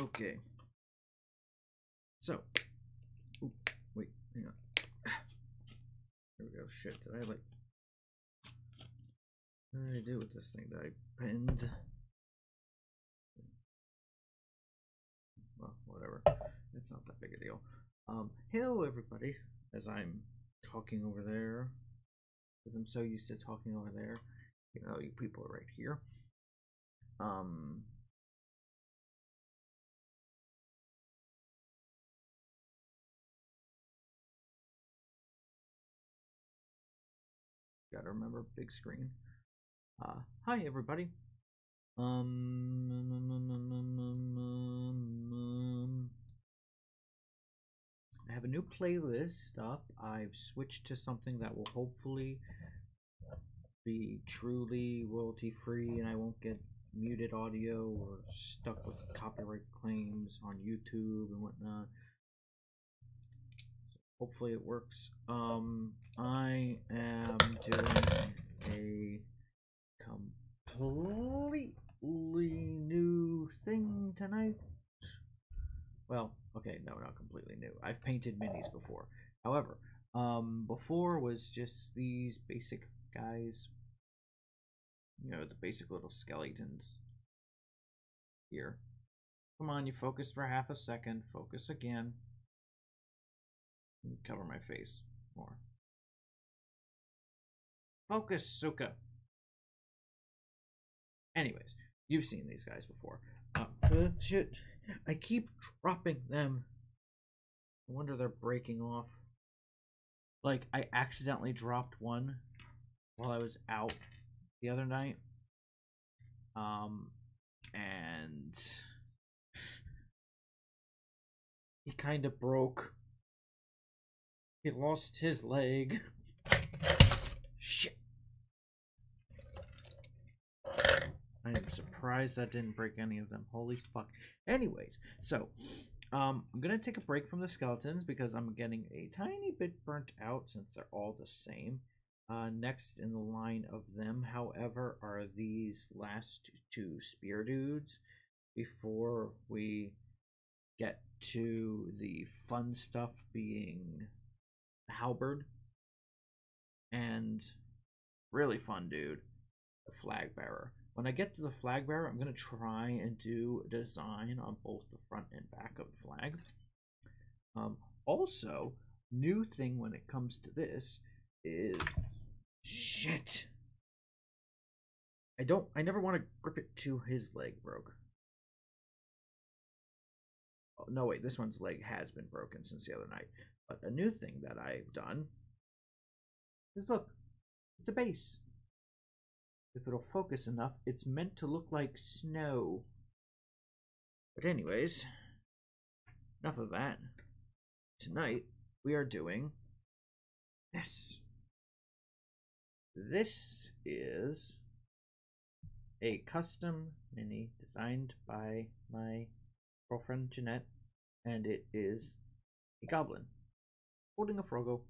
Okay. So, Ooh, wait, hang on. There we go. Shit, did I like? What did I do with this thing that I pinned? Well, whatever. It's not that big a deal. Um, hello everybody. As I'm talking over there, because I'm so used to talking over there. You know, you people are right here. Um, Gotta remember big screen. Uh, hi everybody. Um, I have a new playlist up. I've switched to something that will hopefully be truly royalty free and I won't get muted audio or stuck with copyright claims on YouTube and whatnot hopefully it works. Um, I am doing a completely new thing tonight. Well, okay, no, not completely new. I've painted minis before. However, um, before was just these basic guys. You know, the basic little skeletons. Here. Come on, you focus for half a second. Focus again cover my face more. Focus, Suka. Anyways, you've seen these guys before. Uh, uh, shit, I keep dropping them. I wonder they're breaking off. Like, I accidentally dropped one while I was out the other night. Um, and he kind of broke he lost his leg. Shit. I am surprised that didn't break any of them. Holy fuck. Anyways, so um, I'm gonna take a break from the skeletons because I'm getting a tiny bit burnt out since they're all the same. Uh, next in the line of them, however, are these last two spear dudes. Before we get to the fun stuff being halberd. And really fun dude the flag bearer. When i get to the flag bearer i'm to try and do a design on both the front and back of the flag. Um, also new thing when it comes to this is shit! I don't i never want to grip it to his leg broke. Oh, no wait this one's leg has been broken since the other night a new thing that I've done is look, it's a base. If it'll focus enough, it's meant to look like snow. But anyways, enough of that. Tonight, we are doing this. This is a custom mini designed by my girlfriend Jeanette, and it is a goblin holding a Froggo.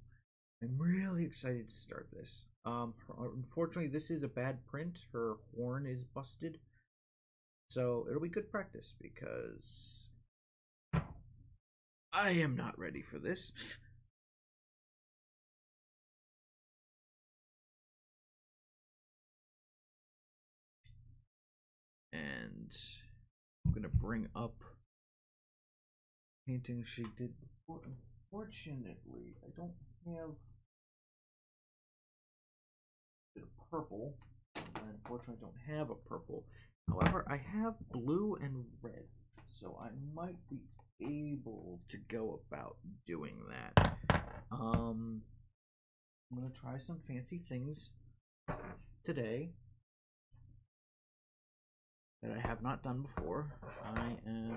I'm really excited to start this. Um, unfortunately, this is a bad print. Her horn is busted. So it'll be good practice because I am not ready for this. And I'm going to bring up painting she did before. Unfortunately, I don't have a purple. I unfortunately don't have a purple. However, I have blue and red, so I might be able to go about doing that. Um, I'm gonna try some fancy things today that I have not done before. I am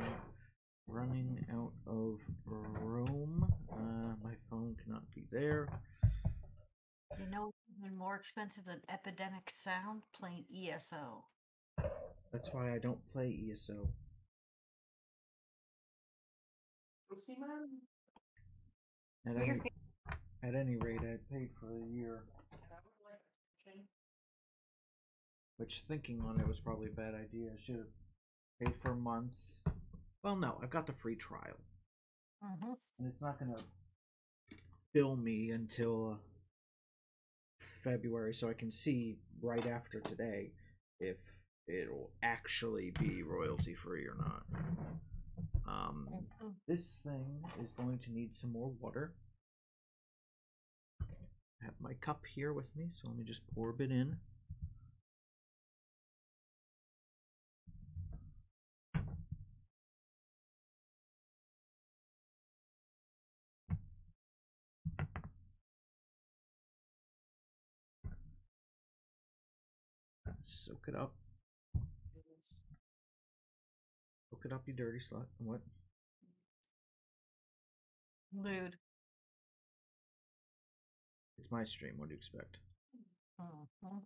running out of room. Uh, my phone cannot be there. You know, even more expensive than Epidemic Sound playing ESO. That's why I don't play ESO. At any, at any rate, I paid for a year. Which thinking on it was probably a bad idea. I should have paid for a month Well, no, I've got the free trial, Mm-hmm. and it's not gonna bill me until uh, February, so I can see right after today if it'll actually be royalty free or not. Um, Mm-hmm. this thing is going to need some more water. I have my cup here with me, so let me just pour a bit in. Soak it up. Soak it up, you dirty slut. What? Lewd. It's my stream. What do you expect? Mm-hmm.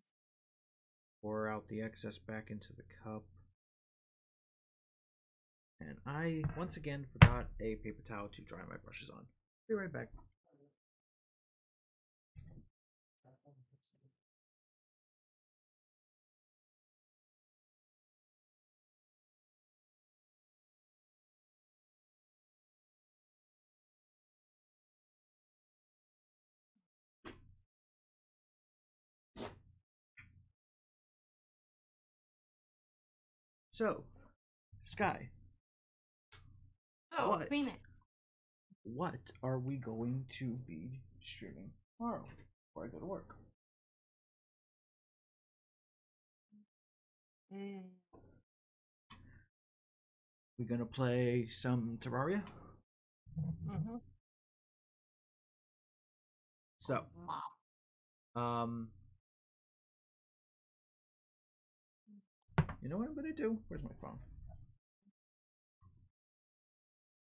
Pour out the excess back into the cup. And I, once again, forgot a paper towel to dry my brushes on. Be right back. So, Sky, Oh, What? Phoenix. what are we going to be streaming tomorrow before I go to work? Mm. We gonna play some Terraria? Mm-hmm. So, um, you know what I'm gonna do? Where's my phone?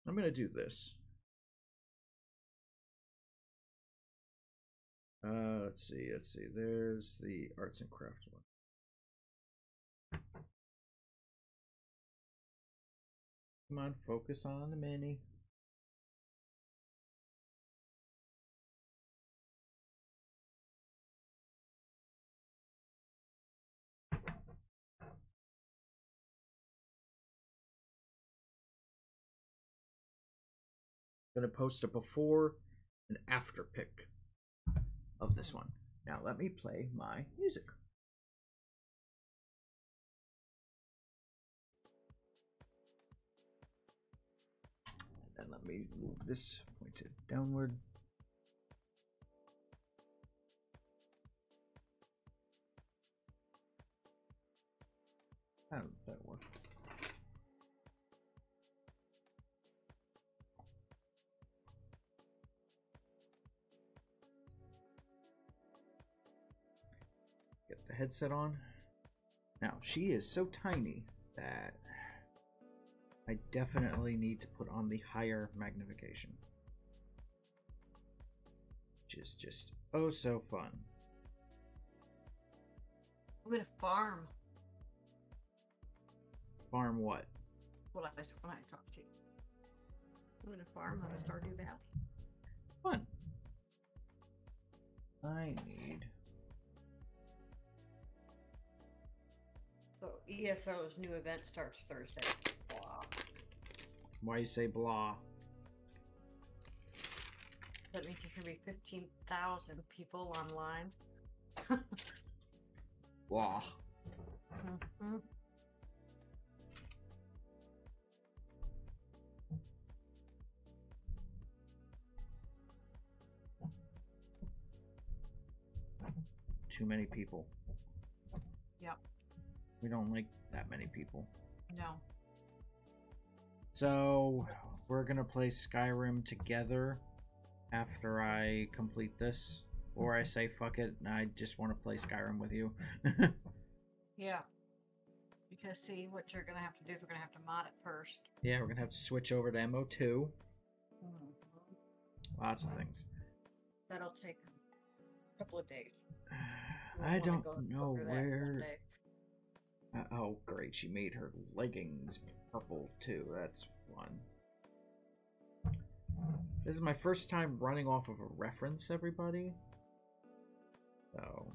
I'm gonna do this. Uh, let's see, let's see. There's the arts and crafts one. Come on, focus on the mini. Gonna post a before and after pic of this one. Now let me play my music. And let me move this pointed downward. Does that headset on. Now, she is so tiny that I definitely need to put on the higher magnification. Which is just oh so fun. I'm gonna farm. Farm what? What I when I talk to you. I'm gonna farm on Stardew Valley. Fun. I need So ESO's new event starts Thursday. Blah. why you say blah. That means there's gonna be fifteen thousand people online. Blah. Mhm. Too many people. Yep. We don't like that many people. No. So we're gonna play Skyrim together after I complete this. Or I say fuck it, and I just want to play Skyrim with you. Yeah. Because see, what you're gonna have to do is we're gonna have to mod it first. yeah, we're gonna have to switch over to MO2. Mhm. Lots of things. That'll take a couple of days. I don't know through that in one where. Uh, oh, great! She made her leggings purple too. That's fun. This is my first time running off of a reference, everybody. So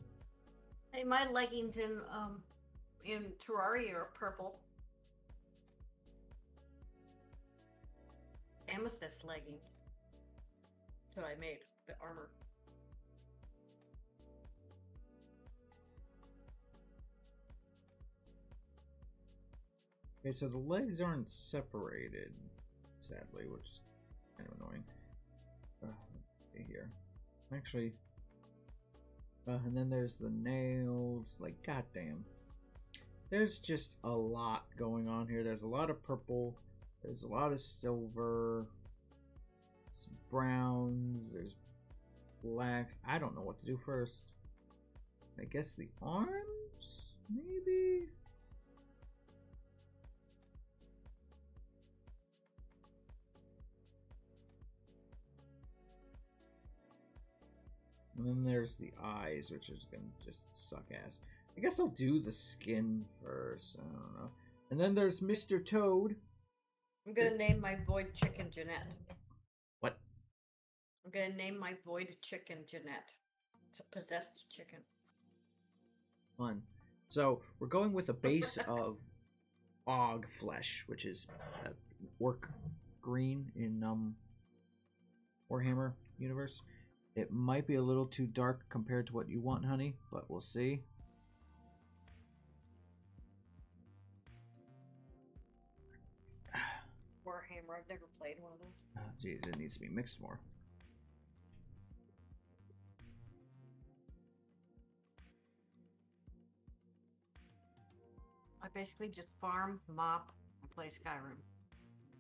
Hey, my leggings in um in Terraria are purple. amethyst leggings that I made, the armor. Okay, so the legs aren't separated, sadly, which is kind of annoying. Uh, here. Actually, uh, and then there's the nails. Like, goddamn. There's just a lot going on here. There's a lot of purple. There's a lot of silver. Some browns. There's blacks. I don't know what to do first. I guess the arms? Maybe? And then there's the eyes, which is gonna just suck ass. I guess I'll do the skin first. I don't know. And then there's Mr. Toad. I'm gonna name my void chicken Jeanette. What? I'm gonna name my void chicken Jeanette. It's a possessed chicken. Fun. So we're going with a base of og flesh, which is uh, orc green in um Warhammer universe. It might be a little too dark compared to what you want, honey, but we'll see. Warhammer. I've never played one of those. Ah, oh, Jeez, it needs to be mixed more. I basically just farm, mop, and play Skyrim.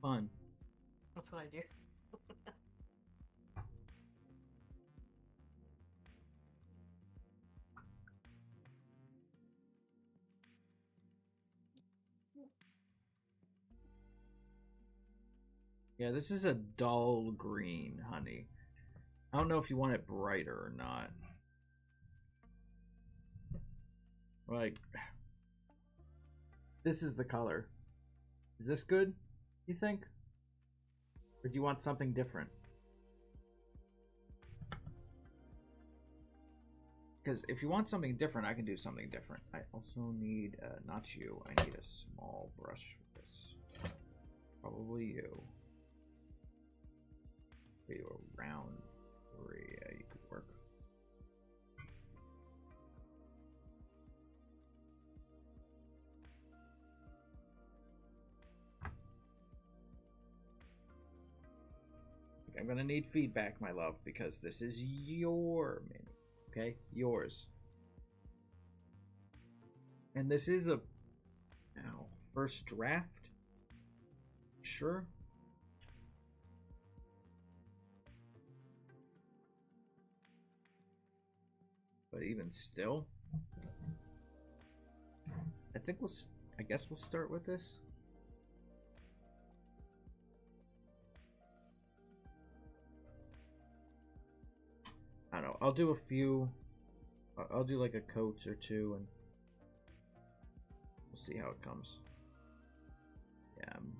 Fun. That's what I do. Yeah, this is a dull green, honey. I don't know if you want it brighter or not. Like, this is the color. Is this good, you think? Or do you want something different? Because if you want something different, I can do something different. I also need, uh, not you, I need a small brush for this. Probably you. Maybe a round three, you could work. I'm gonna need feedback, my love, because this is your mini. Okay? Yours. And this is a now first draft. Sure. But even still, I think we'll. I guess we'll start with this. I don't know. I'll do a few. I'll do like a coat or two, and we'll see how it comes. Yeah, I'm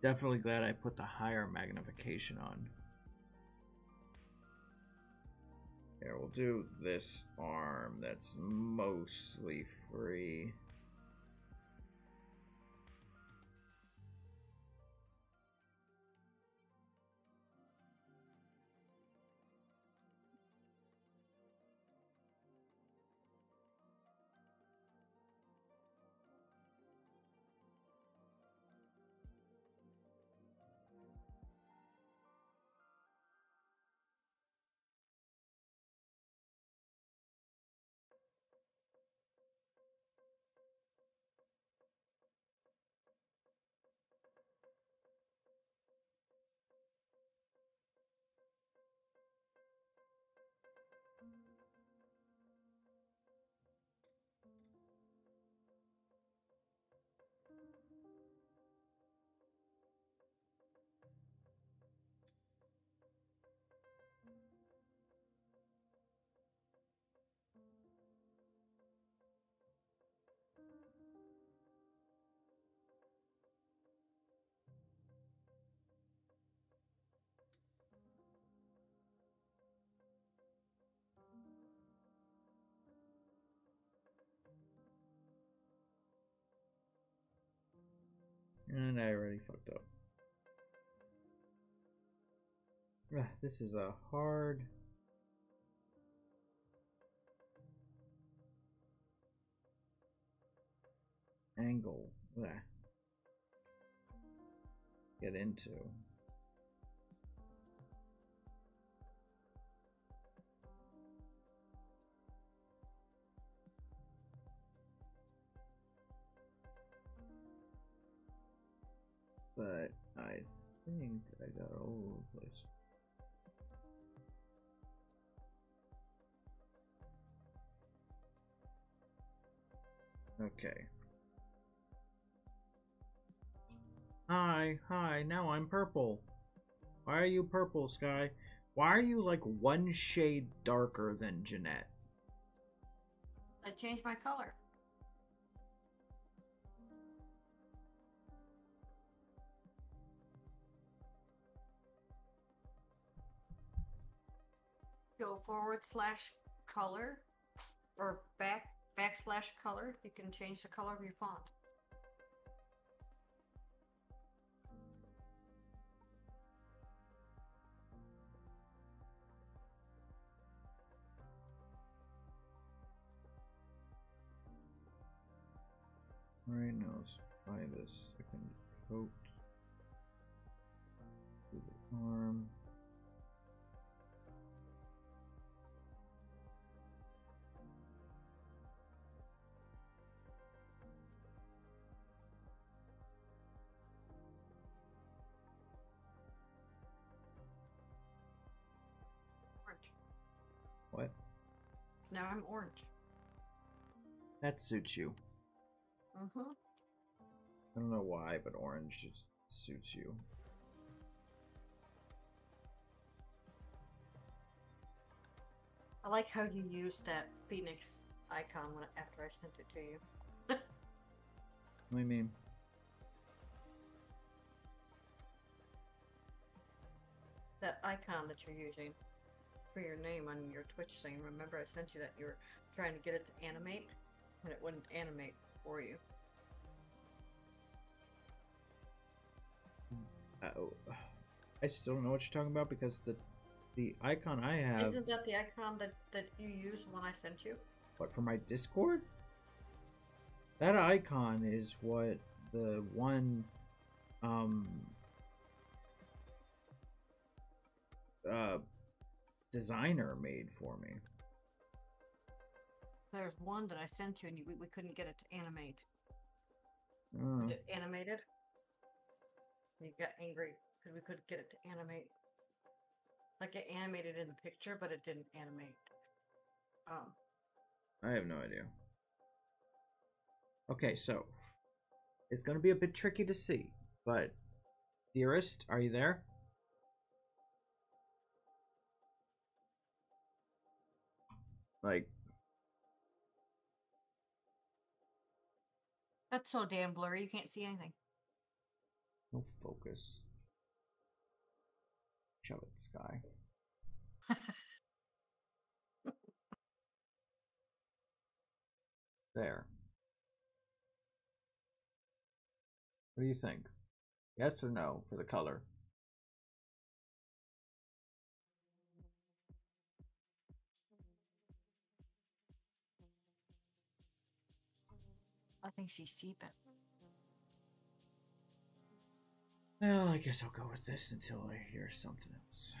definitely glad I put the higher magnification on. Here, we'll do this arm that's mostly free. And I already fucked up. Ah, this is a hard. Angle. Ugh. Get into. But I think I got all over the place. Okay. Hi, hi, now I'm purple. Why are you purple, Sky? Why are you like one shade darker than Jeanette? I changed my color. Go forward slash color or back backslash color. You can change the color of your font. Alright, now let's buy this second coat. To the arm. Now I'm orange. That suits you. Mm-hmm. I don't know why, but orange just suits you. I like how you used that phoenix icon when after I sent it to you. What do you mean? That icon that you're using for your name on your Twitch thing. Remember, I sent you that you were trying to get it to animate, and it wouldn't animate for you. Oh, I still don't know what you're talking about because the the icon I have, Isn't that the icon that that you used when I sent you? what for my Discord? That icon is what the one um uh designer made for me. There's one that I sent you, and you, we, we couldn't get it to animate. Is it animated? You got angry because we couldn't get it to animate. Like it animated in the picture, but it didn't animate. Um, I have no idea. Okay, so it's gonna be a bit tricky to see, but dearest, are you there? Like, that's so damn blurry. You can't see anything. no focus. Shove it, Sky. There. What do you think? Yes or no for the color? I think she's seeping. Well, I guess I'll go with this until I hear something else.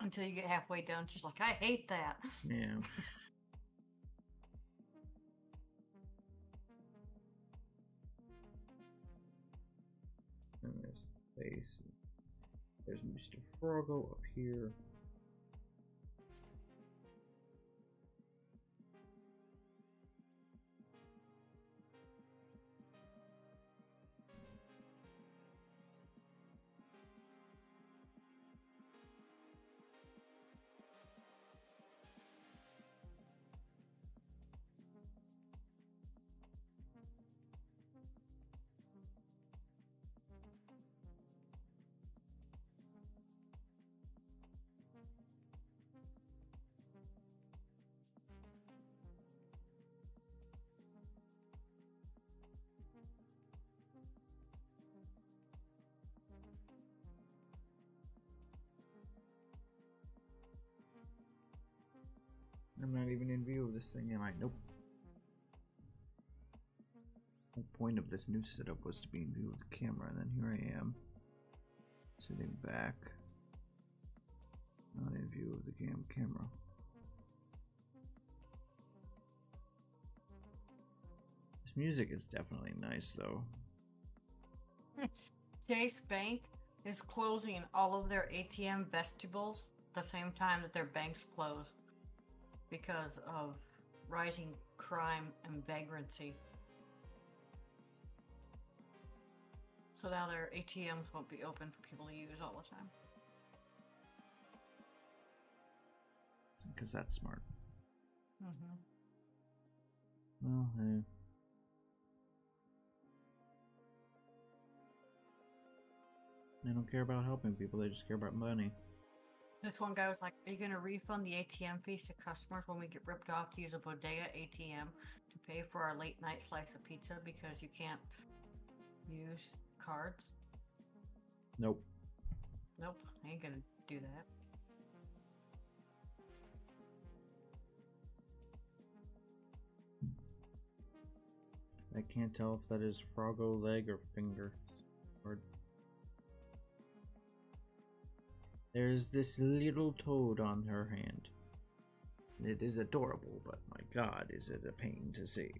Until you get halfway down, she's like, I hate that. Yeah. and there's the face. There's Mr. Froggo up here. Not even in view of this thing, am I? Nope. The whole point of this new setup was to be in view of the camera, and then here I am, sitting back, not in view of the cam camera. This music is definitely nice, though. Chase Bank is closing all of their ATM vestibules at the same time that their banks close because of rising crime and vagrancy. So now their ATMs won't be open for people to use all the time. Because that's smart. Mm-hmm. Well, hey. They don't care about helping people, they just care about money. This one guy was like, Are you going to refund the ATM fees to customers when we get ripped off to use a bodega ATM to pay for our late night slice of pizza because you can't use cards? Nope. Nope, I ain't going to do that. I can't tell if that is Froggo leg or finger. Or There's this little toad on her hand. It is adorable, but my god, is it a pain to see.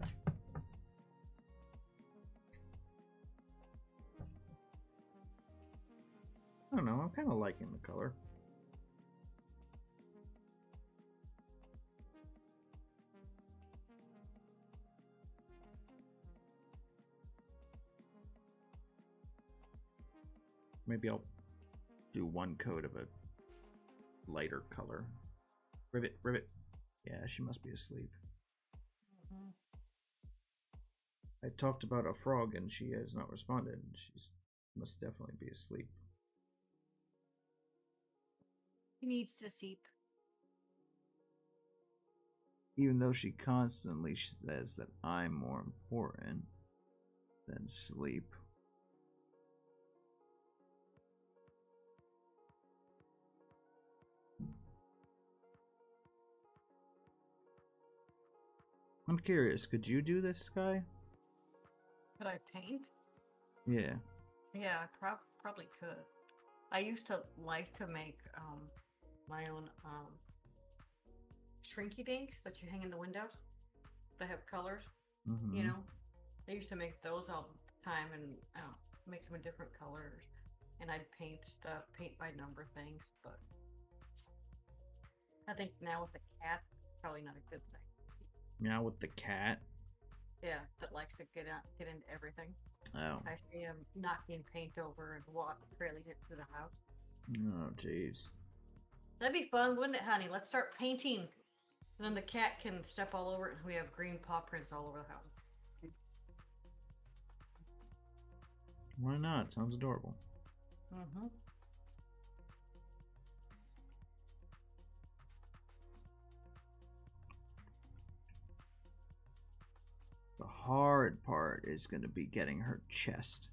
I don't know, I'm kind of liking the color. Maybe I'll do one coat of a lighter color. Rivet, rivet. Yeah, she must be asleep. Mhm. I talked about a frog and she has not responded. She must definitely be asleep. She needs to sleep. Even though she constantly says that I'm more important than sleep. I'm curious, could you do this, Sky? Could I paint? Yeah. Yeah, I prob- probably could. I used to like to make um, my own um, shrinky dinks that you hang in the windows that have colors. mhm. You know, I used to make those all the time and uh, make them in different colors. And I'd paint stuff, paint by number things. But I think now with the cat, probably not a good thing. Now with the cat. Yeah, that likes to get out, get into everything. Oh. I see him knocking paint over and walk trailing it to the house. Oh, jeez. That'd be fun, wouldn't it, honey? Let's start painting. And then the cat can step all over it, and we have green paw prints all over the house. Why not? Sounds adorable. Mm-hmm. Hard part is going to be getting her chest.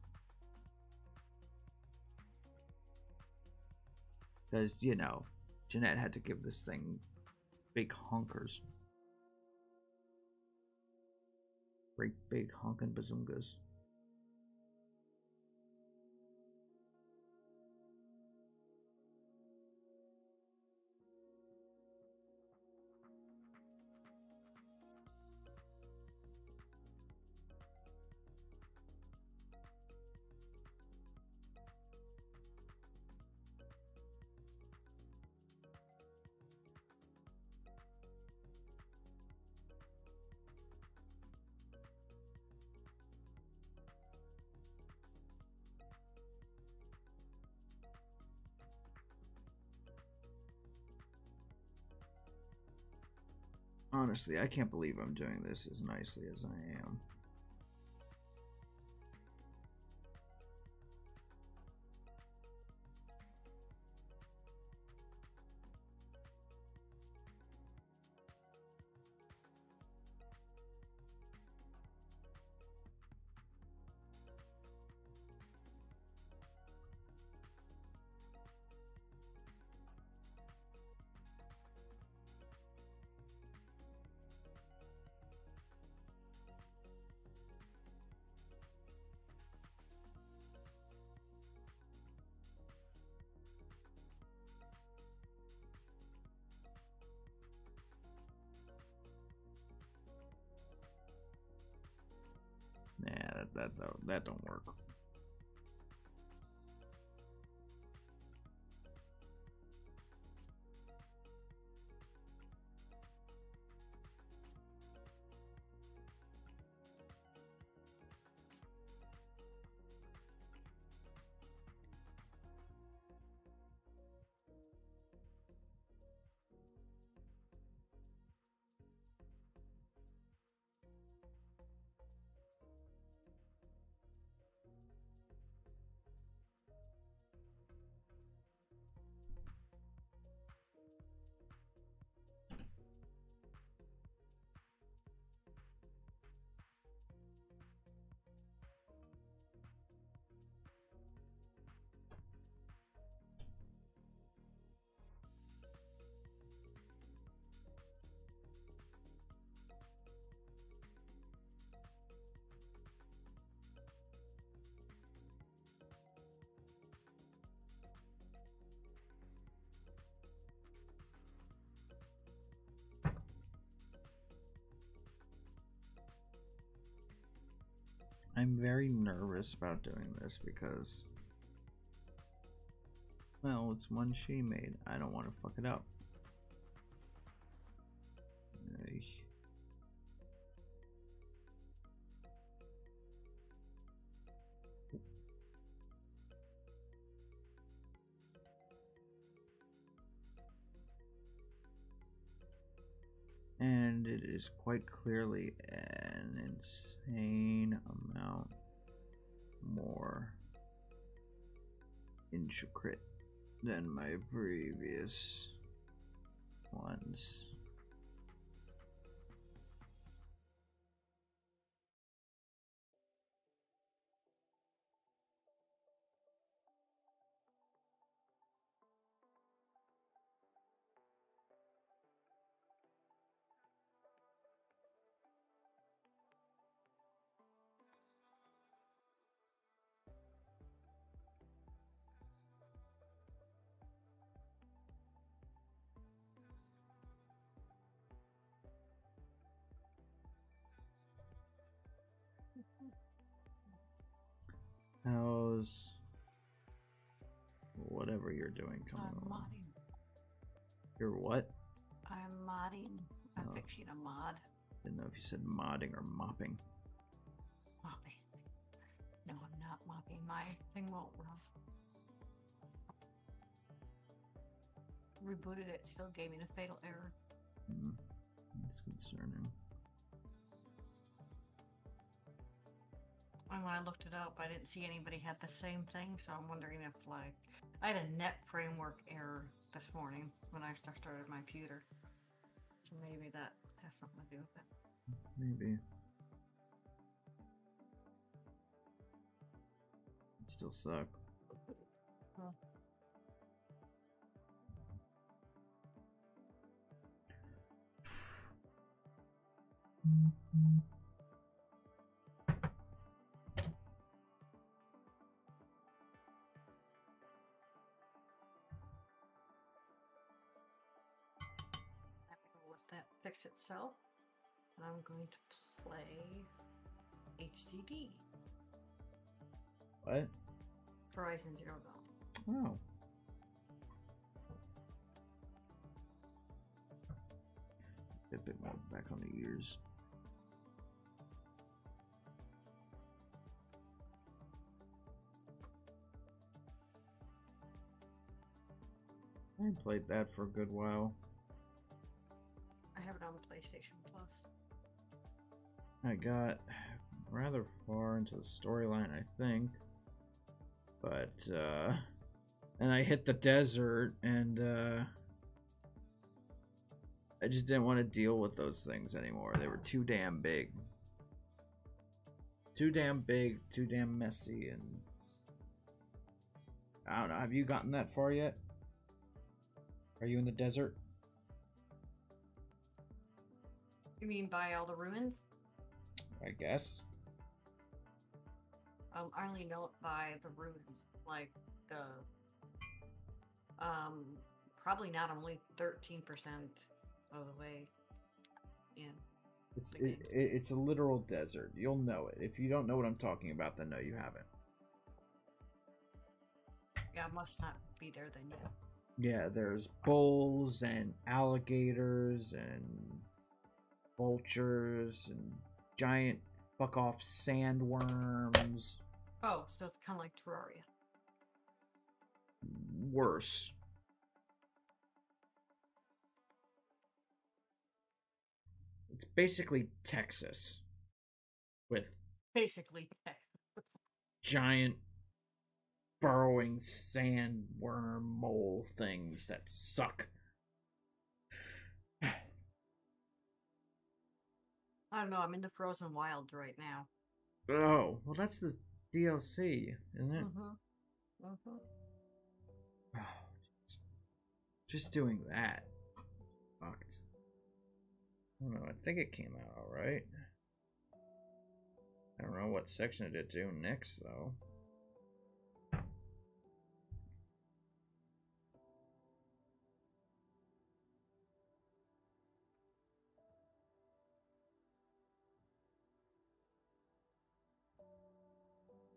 Because, you know, Jeanette had to give this thing big honkers. Great big honkin' bazungas. Honestly, I can't believe I'm doing this as nicely as I am. That that that don't work. I'm very nervous about doing this because, well, it's one she made. I don't want to fuck it up. Is quite clearly an insane amount more intricate than my previous ones. How's whatever you're doing coming I'm along? modding. You're what? I'm modding. I'm Oh. fixing a mod. Didn't know if you said modding or mopping. Mopping. No, I'm not mopping. My thing won't run. Rebooted it, still gave me the fatal error. Hmm. That's concerning. And when I looked it up, I didn't see anybody had the same thing, so I'm wondering if, like, I had a net framework error this morning when I started my computer. So maybe that has something to do with it. Maybe. It still suck. Huh. Fix itself. And I'm going to play HZD, What? Horizon Zero Dawn. Oh. A bit more back on the ears. I played that for a good while. Have it on PlayStation Plus. I got rather far into the storyline, I think. But, uh. And I hit the desert, and, uh. I just didn't want to deal with those things anymore. They were too damn big. Too damn big, too damn messy, and. I don't know. Have you gotten that far yet? Are you in the desert? You mean by all the ruins? I guess. Um, I only know it by the ruins, like the. Um, probably not. I'm only thirteen percent of the way in. It's it, it, it's a literal desert. You'll know it. If you don't know what I'm talking about, then no, you haven't. Yeah, must not be there then yet. Yeah, there's bulls and alligators and vultures and giant fuck off sandworms. Oh, so it's kind of like Terraria. Worse. It's basically Texas with Basically, Texas. giant burrowing sandworm mole things that suck. Don't know. I'm in the Frozen Wilds right now. Oh, well, that's the DLC, isn't it? Mm-hmm. Mm-hmm. Oh, just doing that. Fucked. I don't know. I think it came out alright. I don't know what section did it do next, though.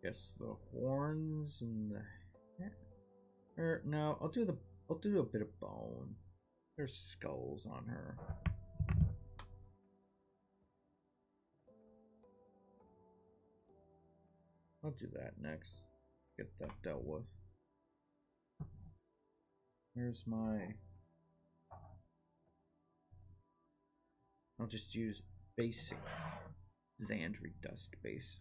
Guess the horns and the or er, no, I'll do the I'll do a bit of bone. There's skulls on her. I'll do that next. Get that dealt with. Here's my I'll just use basic Zandri dust base.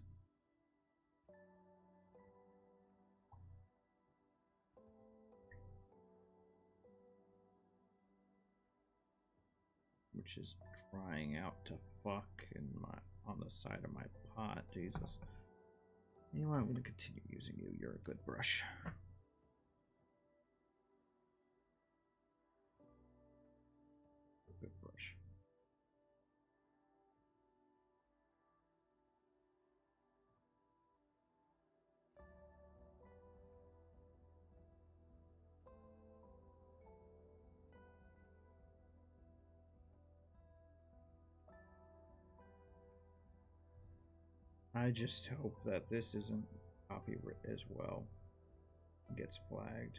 Is trying out to fuck in my on the side of my pot. Jesus. You know what? I'm gonna continue using you. You're a good brush. I just hope that this isn't copyright as well. Gets flagged.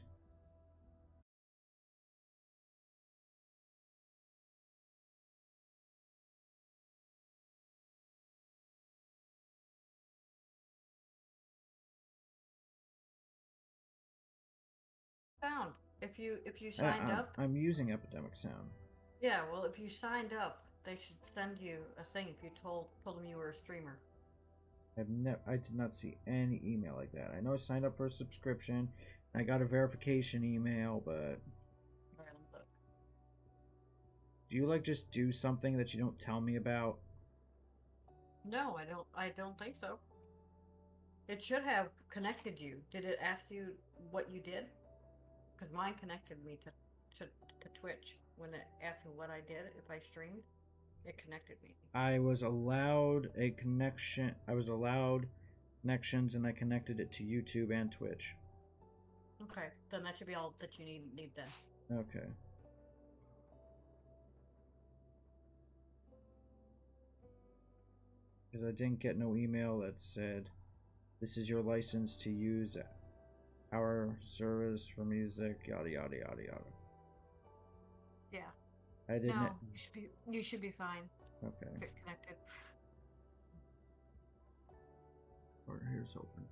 Found. If you if you signed I'm, up, I'm using Epidemic Sound. yeah. Well, if you signed up, they should send you a thing if you told told them you were a streamer. I've never, I did not see any email like that. I know I signed up for a subscription. I got a verification email, but do you like just do something that you don't tell me about? No, I don't. I don't think so. It should have connected you. Did it ask you what you did? Because mine connected me to, to to Twitch when it asked me what I did if I streamed. It connected me. I was allowed a connection. I was allowed connections, and I connected it to YouTube and Twitch. Okay, then that should be all that you need need then. Okay. Because I didn't get no email that said, "This is your license to use our service for music." Yada yada yada yada. I didn't. No, you should be you should be fine. Okay. Get connected. Or here's open.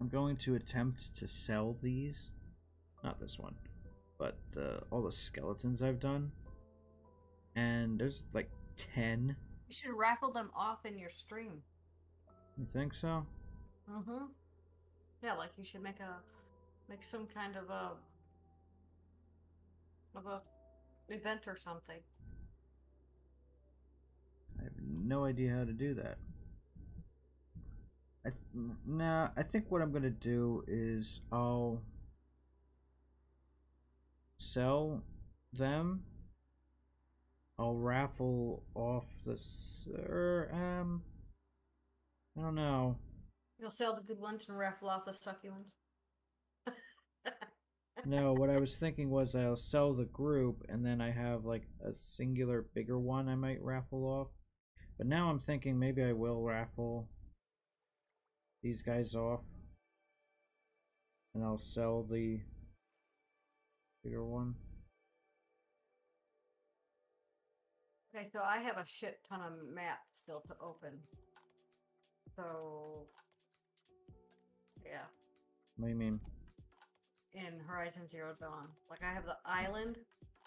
I'm going to attempt to sell these. Not this one, but the all the skeletons I've done. And there's like 10. You should raffle them off in your stream. You think so? Mm-hmm. Yeah, like you should make a make some kind of a of a event or something. I have no idea how to do that. I th- nah, I think what I'm gonna do is I'll sell them. I'll raffle off the sir. Um, I don't know. You'll sell the good ones and raffle off the sucky ones. No, what I was thinking was I'll sell the group and then I have like a singular bigger one I might raffle off. But now I'm thinking maybe I will raffle these guys off. And I'll sell the bigger one. Okay, so I have a shit ton of maps still to open. So, yeah, What do you mean? in Horizon Zero Dawn. Like, I have the island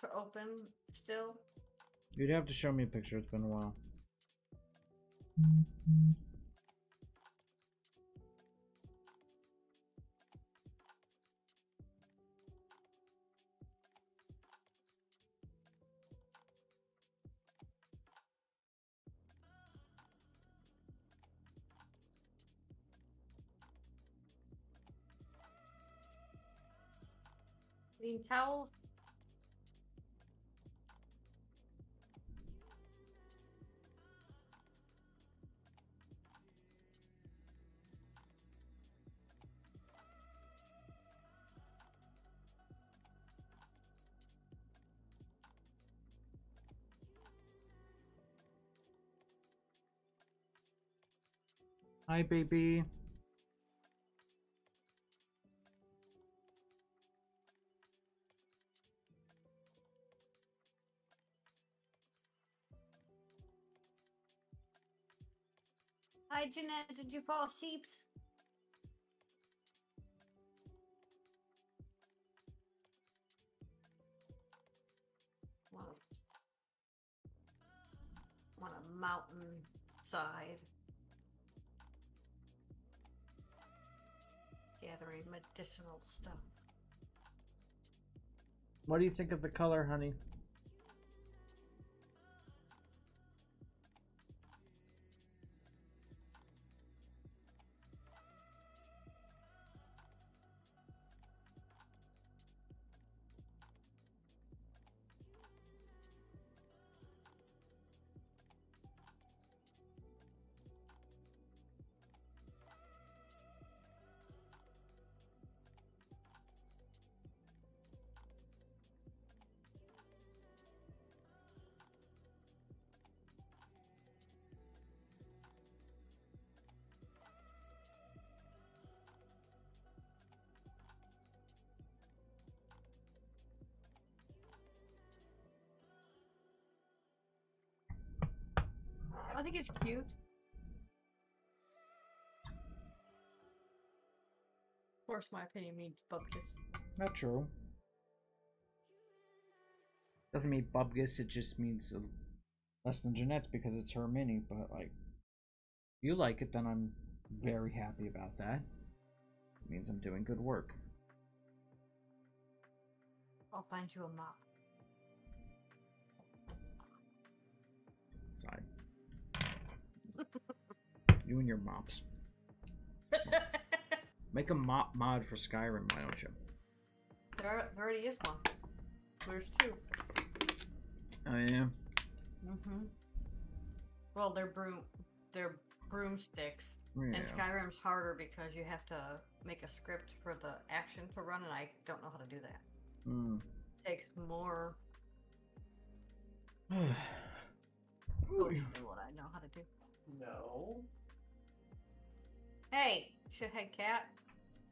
to open still. You'd have to show me a picture, it's been a while. Towels. Hi, baby. Hi, Jeanette. Did you fall asleep? A, want a mountain side. Gathering medicinal stuff. What do you think of the color, honey? Think it's cute. Of course, my opinion means bupkis. Not true. Doesn't mean Bubgus, it just means less than Jeanette's because it's her mini, but like, you like it, then I'm very happy about that. It means I'm doing good work. I'll find you a mop. Side. You and your mops. Make a mop mod for Skyrim, why don't you? there, there already is one. There's two. Oh yeah. Mm-hmm. Well, they're broom, they're broomsticks, Yeah. and Skyrim's harder because you have to make a script for the action to run, and I don't know how to do that. Mm. takes more than what I know how to do. No. Hey, shithead cat.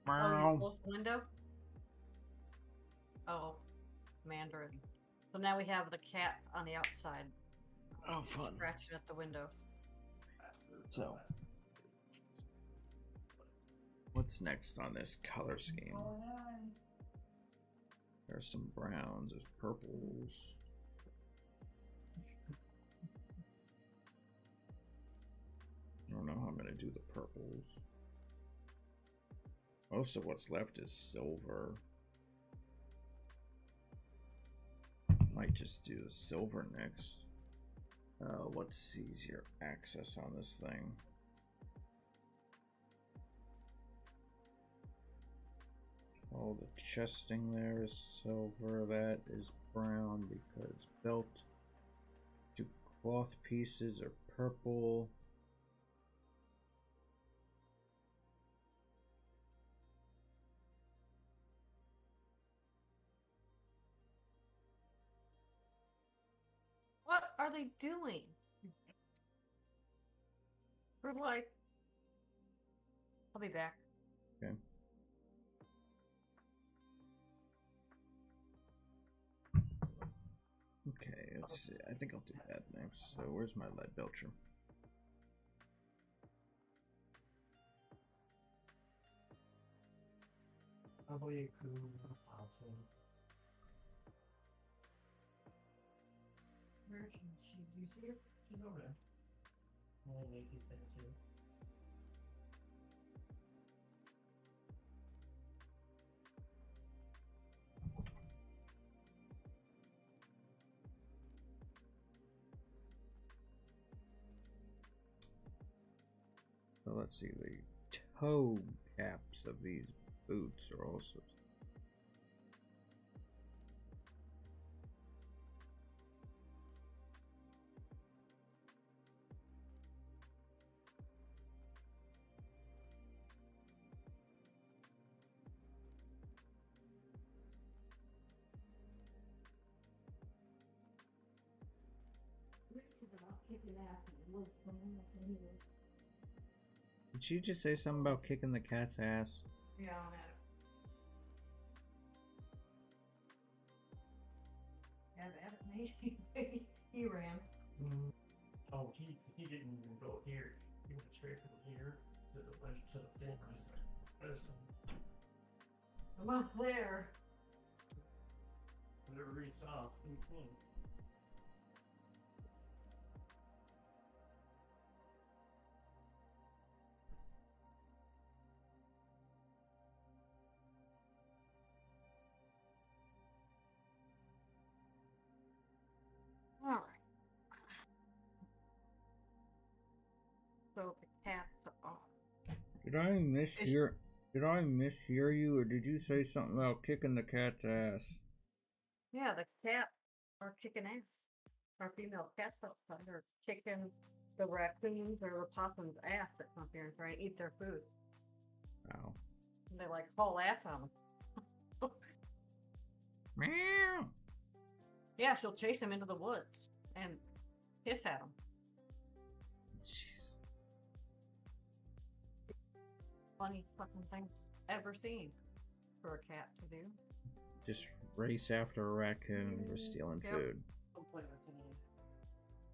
Oh, Meow. closed the window? Oh, Mandarin. So now we have the cat on the outside. Oh, fun. Scratching at the window. So. What's next on this color scheme? There's some browns, there's purples. I don't know how I'm gonna do the purples. Most of what's left is silver. Might just do the silver next. Uh, what's easier access on this thing? All the chesting there is silver. That is brown because belt to cloth pieces are purple. What are they doing? We're like, I'll be back. Okay. Okay, let's see. I think I'll do that next. So where's my Leadbelcher? Probably a cool you see her? She's over there. Oh, Only Nikki's there too. So let's see. The toe caps of these boots are also. Did she just say something about kicking the cat's ass? Yeah, on it. Have at it, he ran. Mm. Oh, he he didn't even go here. He went straight from here to the ledge to the floor. He's like, "There's I'm up there. whatever he saw." Mm-hmm. All Did I mishear? Did I mishear you, or did you say something about kicking the cat's ass? Yeah, the cats are kicking ass. Our female cats outside are kicking the raccoons or the possums' ass that come here and try and eat their food. Wow. And they like haul ass on them. Meow. Yeah, she'll chase them into the woods and hiss at them. Funniest fucking thing ever seen for a cat to do. Just race after a raccoon for mm-hmm. stealing Yep. food. Don't play with me.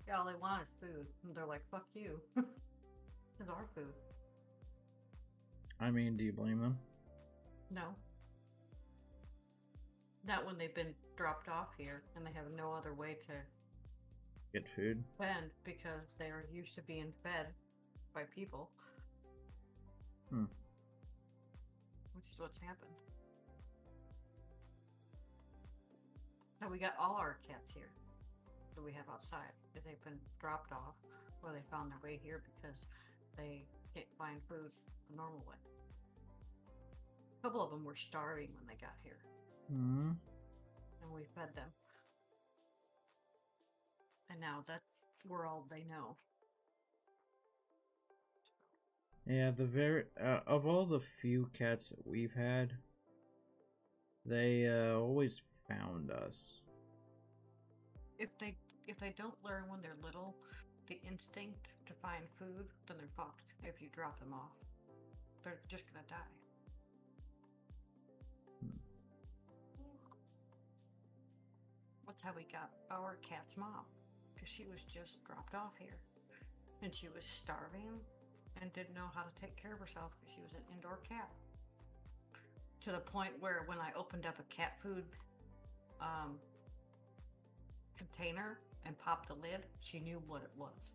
Yeah, all they want is food. And they're like, fuck you. it's our food. I mean, do you blame them? No. Not when they've been dropped off here and they have no other way to Get food? fend because they are used to being fed by people. Hmm. Which is what's happened. Now we got all our cats here that we have outside. They've been dropped off or they found their way here because they can't find food the normal way. A couple of them were starving when they got here Hmm. and we fed them. And now that's we're all they know. Yeah, the very uh, of all the few cats that we've had, they uh, always found us. If they if they don't learn when they're little the instinct to find food, then they're fucked. If you drop them off, they're just gonna die. Hmm. That's how we got our cat's mom, because she was just dropped off here, and she was starving and didn't know how to take care of herself because she was an indoor cat. To the point where when I opened up a cat food um, container and popped the lid, she knew what it was.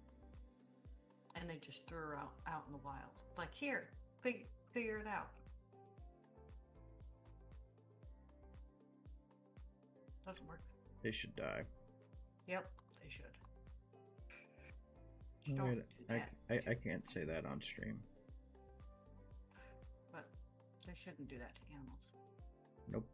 and they just threw her out out in the wild. Like here, fig- figure it out. Doesn't work. They should die. Yep, they should. Don't I, I, I can't say that on stream. but they shouldn't do that to animals. Nope.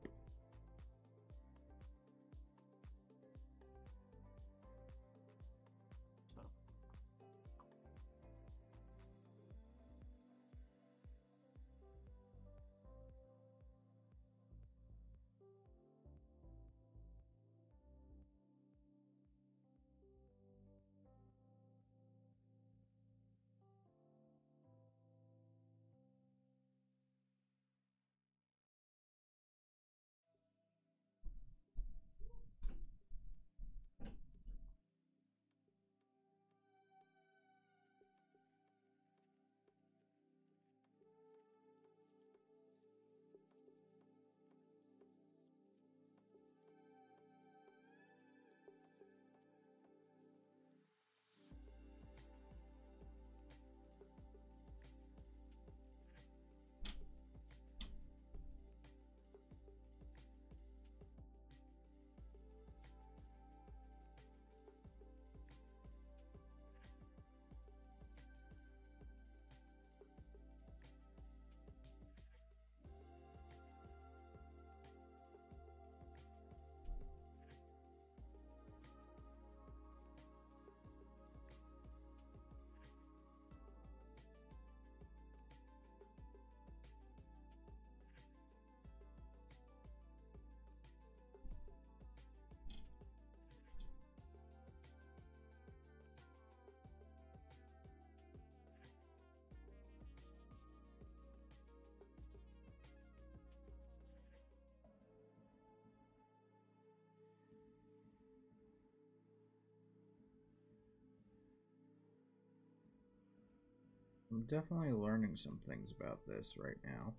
I'm definitely learning some things about this right now.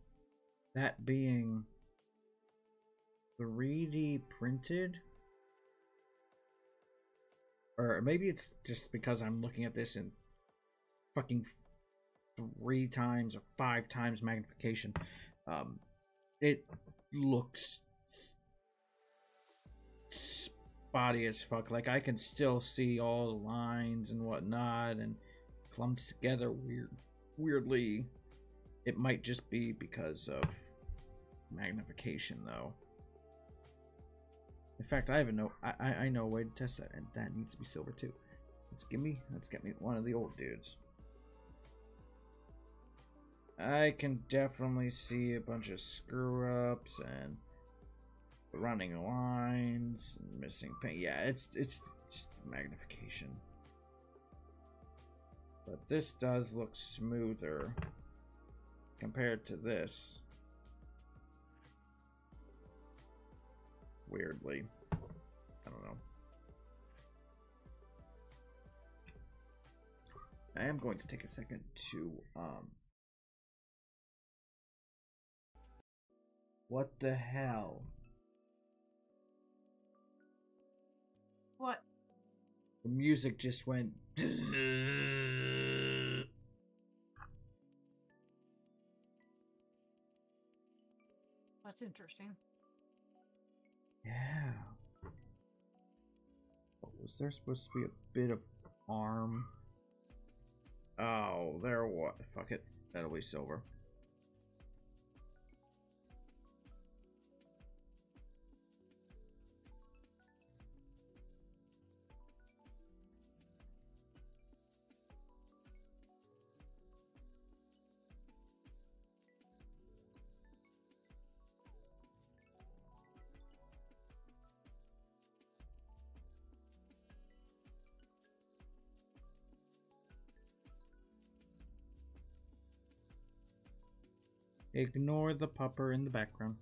That being 3D printed. Or maybe it's just because I'm looking at this in fucking three times or five times magnification. Um, it looks spotty as fuck. Like I can still see all the lines and whatnot, and clumps together weird weirdly it might just be because of magnification though. In fact i have know I, I i know a way to test that and that needs to be silver too. Let's give me let's get me one of the old dudes. I can definitely see a bunch of screw ups and running lines missing paint yeah it's it's, it's magnification but this does look smoother compared to this. Weirdly. I don't know. I am going to take a second to um What the hell? what? The music just went That's interesting. Yeah. Oh, was there supposed to be a bit of arm? Oh, there what? Fuck it. That'll be silver. Ignore the pupper in the background.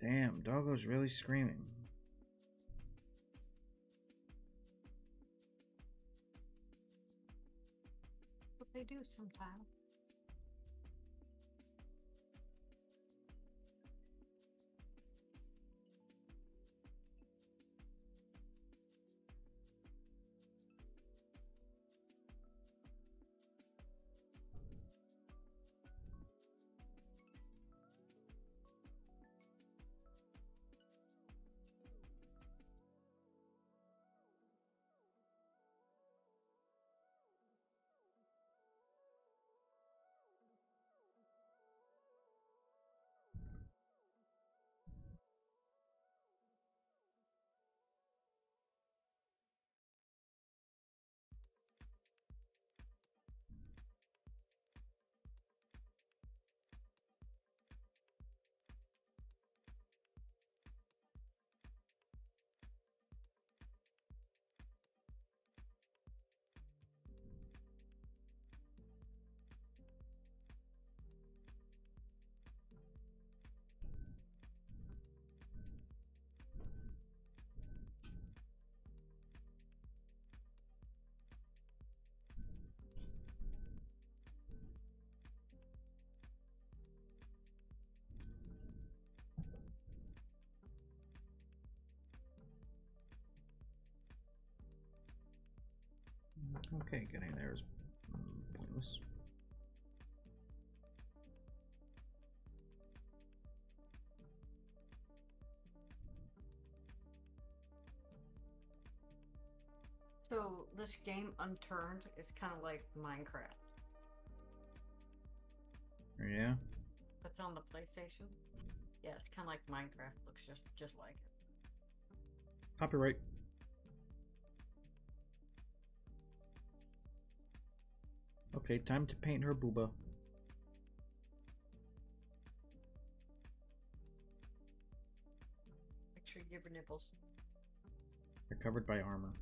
Damn, doggo's really screaming. They do sometimes. Okay, getting there is pointless. So this game Unturned is kind of like Minecraft. Yeah. It's on the PlayStation. Yeah, it's kind of like Minecraft. Looks just just like it. Copyright. Okay, time to paint her booba. Make sure you give her nipples, They're covered by armor.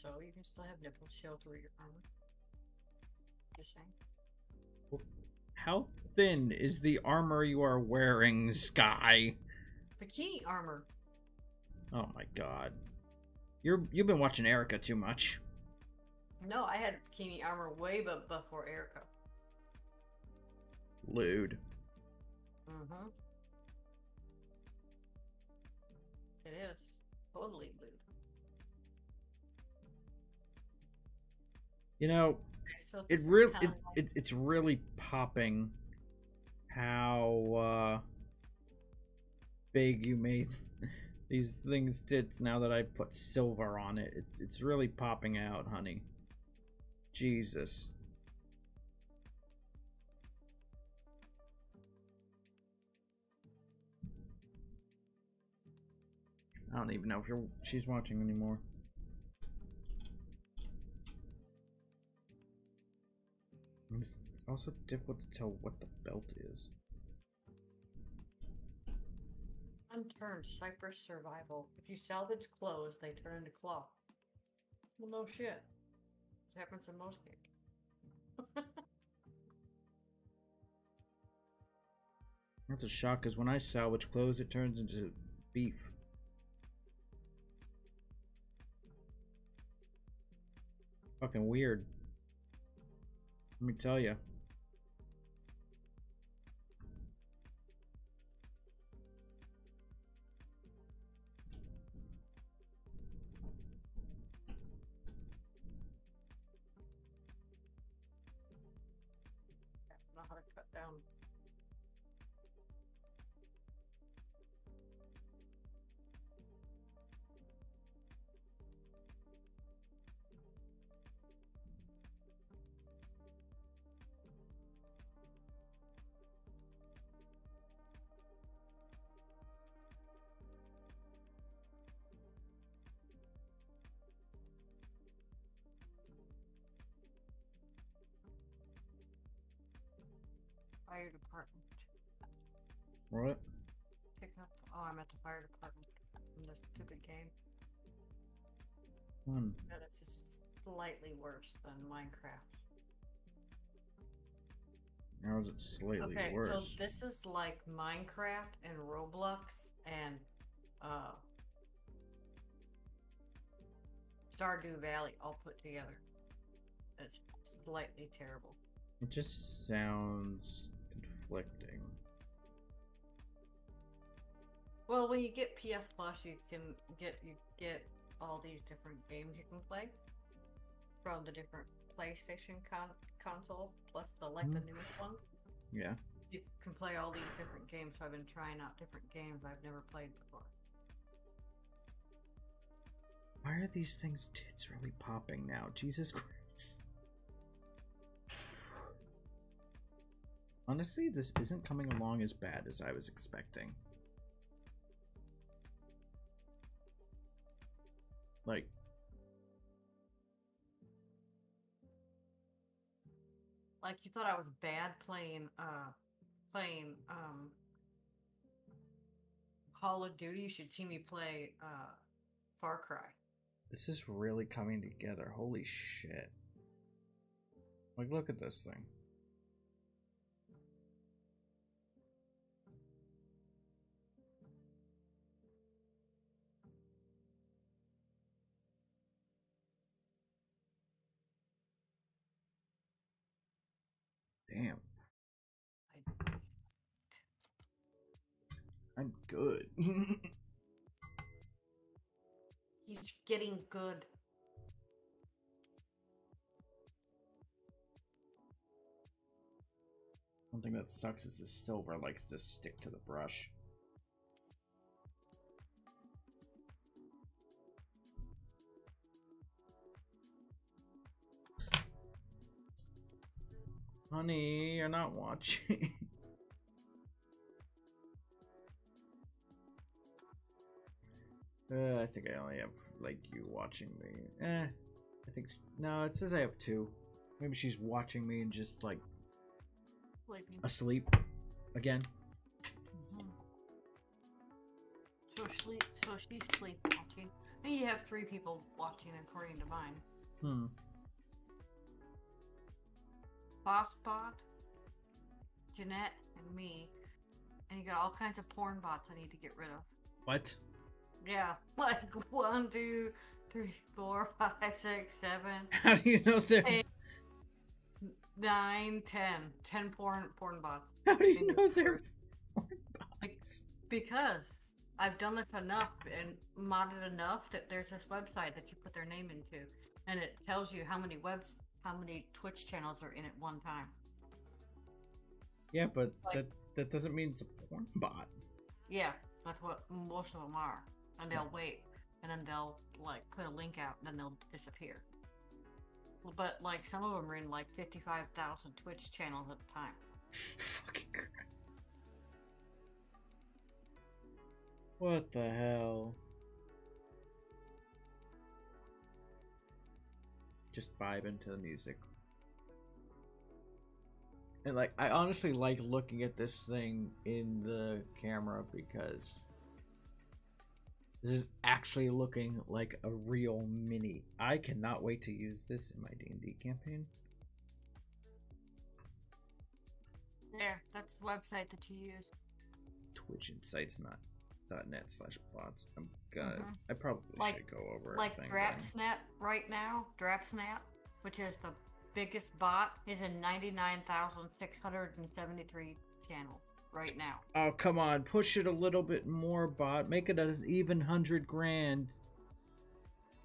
so you can still have nipples show through your armor. Just saying. How thin is the armor you are wearing, Sky? Bikini armor. Oh my god. You're you've been watching Erica too much. No, I had bikini armor way bu- before Erica. Lewd. Mm-hmm. It is totally blue. You know, So it really it, like- it, it's really popping how uh big you made these things tits now that I put silver on it. it it's really popping out, honey. Jesus. I don't even know if you're she's watching anymore. It's also difficult to tell what the belt is. Unturned Cypress Survival. If you salvage clothes, they turn into cloth. Well, no shit. It happens in most games. That's a shock because when I salvage clothes, it turns into beef. Fucking weird. Let me tell you. Fire department. What? Pick up. Oh, I'm at the fire department in this stupid game. One. But it's just slightly worse than Minecraft. How is it slightly Okay, worse? so this is like Minecraft and Roblox and uh Stardew Valley all put together. It's slightly terrible. It just sounds conflicting. Well, when you get PS Plus, you can get you get all these different games you can play from the different PlayStation con- consoles, plus the like the Mhm. newest ones. Yeah. You can play all these different games. So I've been trying out different games I've never played before. Why are these things tits really popping now? Jesus Christ. Honestly, this isn't coming along as bad as I was expecting. Like, Like you thought I was bad playing uh playing um Call of Duty, you should see me play uh Far Cry. this is really coming together. Holy shit. Like, look at this thing. Damn. I'm good. he's getting good. One thing that sucks is the silver likes to stick to the brush. Honey, you're not watching. uh, I think I only have like you watching me. Eh, I think no. It says I have two. Maybe she's watching me and just like Sleeping. asleep again. Mhm. So sleep. So she's sleep watching. And you have three people watching according to mine. Hmm. Bossbot, Jeanette, and me. And you got all kinds of porn bots I need to get rid of. What? Yeah, like one, two, three, four, five, six, seven, How do you know they're? Hey. nine, ten. Ten porn porn bots. How do you know the they're? Like, Because I've done this enough and modded enough that there's this website that you put their name into, and it tells you how many webs, how many Twitch channels are in at one time. Yeah, but Like- that that doesn't mean it's a porn bot. Yeah, that's what most of them are. And they'll wait, and then they'll like put a link out, and then they'll disappear. But like some of them are in like fifty-five thousand Twitch channels at a time. Fucking crap. What the hell? Just vibe into the music. And like I honestly like looking at this thing in the camera because this is actually looking like a real mini. I cannot wait to use this in my D&D campaign. There, that's the website that you use. Twitch Insights, not .net slash bots. I'm gonna. Mhm. I probably Like- should go over like Drapsnatt right now, Drapsnatt, which is the biggest bot, is in 99,673 channels right now. Oh come on, push it a little bit more, bot. Make it an even hundred grand.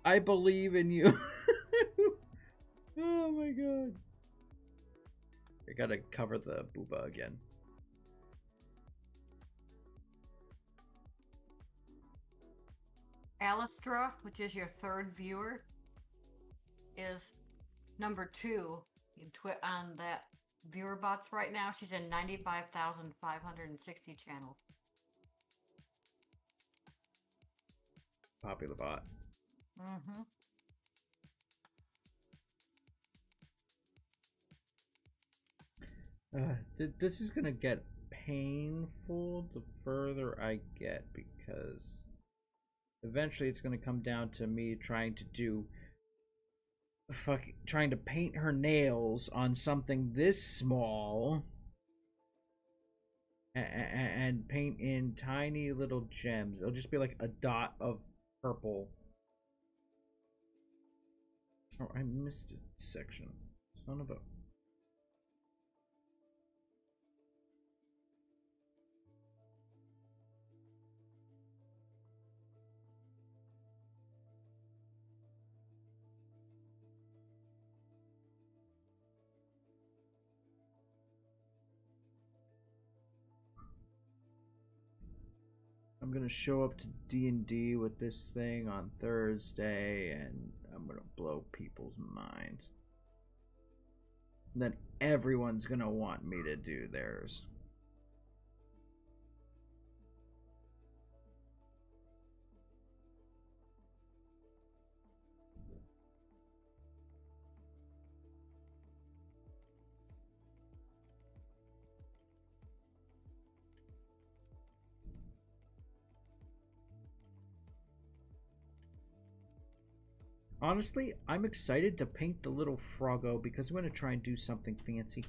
I believe in you. oh my god. I gotta cover the booba again. Alistra, which is your third viewer, is number two in twi- on that viewer bots right now. She's in 95,560 channels. Popular bot. Mm-hmm. Uh, th- this is gonna get painful the further I get because eventually it's gonna come down to me trying to do fucking trying to paint her nails on something this small and, and paint in tiny little gems. It'll just be like a dot of purple. Oh, I missed a section. Son of a. I'm gonna show up to D and D with this thing on Thursday, and I'm gonna blow people's minds. then everyone's gonna want me to do theirs. Honestly, I'm excited to paint the little Froggo because I'm going to try and do something fancy.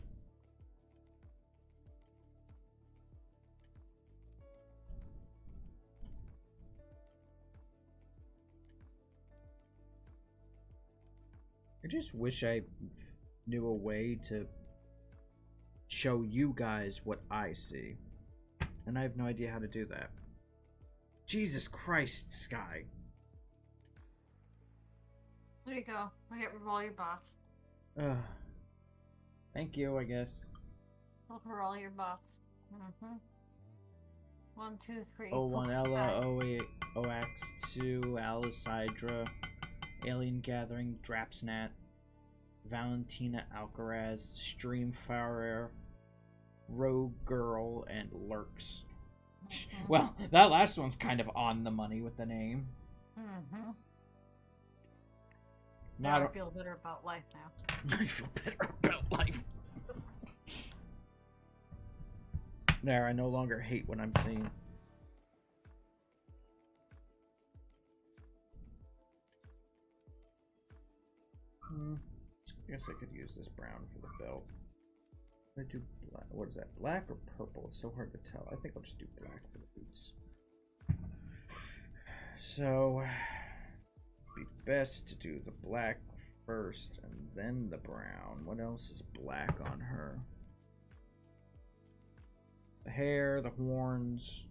I just wish I knew a way to show you guys what I see. And I have no idea how to do that. Jesus Christ, Sky. There you go. I get all your bots. Uh, thank you, I guess. Look for all your bots. Mm-hmm. One, two, three. O one Ella, five. O eight, OX two, Alice Hydra, Alien Gathering, Drapsnatt, Valentina Alcaraz, Streamfarer, Rogue Girl, and Lurks. Mhm. Well, that last one's kind of on the money with the name. Mhm. Now I feel better about life now. I feel better about life. there, I no longer hate what I'm seeing. Hmm. I guess I could use this brown for the belt. I do black. What is that? Black or purple? It's so hard to tell. I think I'll just do black for the boots. So, be best to do the black first and then the brown. What else is black on her? The hair, the horns.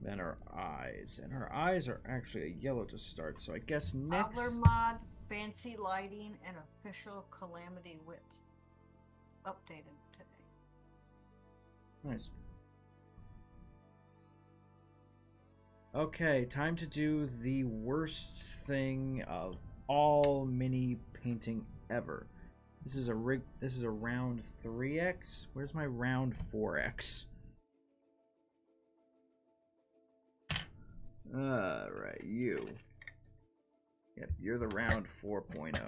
Then her eyes. And her eyes are actually a yellow to start, so I guess next. Toddler mod, fancy lighting, and official calamity whips. Updated today. Nice. Okay, time to do the worst thing of all mini painting ever. This is a rig. This is a round 3x. Where's my round 4x? Alright, you. Yep, you're the round oh. 4.0.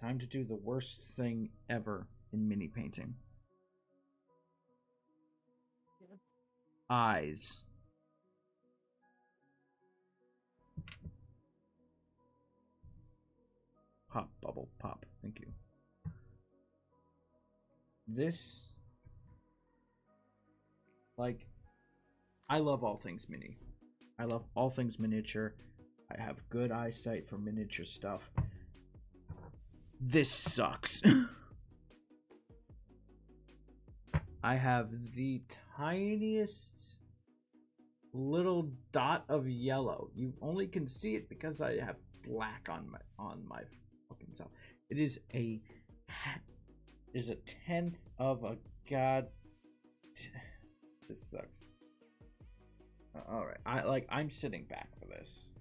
Time to do the worst thing ever in mini painting. Eyes. Pop, bubble, pop. Thank you. This. Like, I love all things mini. I love all things miniature. I have good eyesight for miniature stuff. This sucks. I have the tiniest little dot of yellow. You only can see it because I have black on my on my fucking self. It is a is a tenth of a god. This sucks. Uh, All right, I like I'm sitting back for this.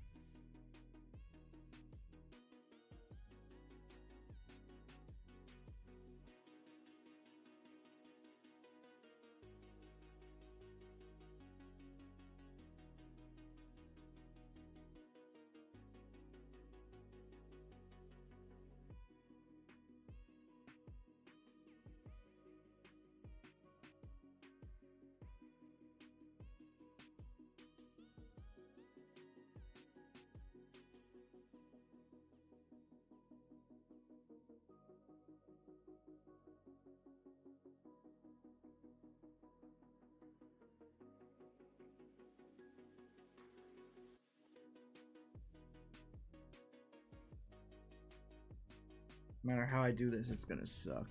No matter how I do this, it's gonna suck.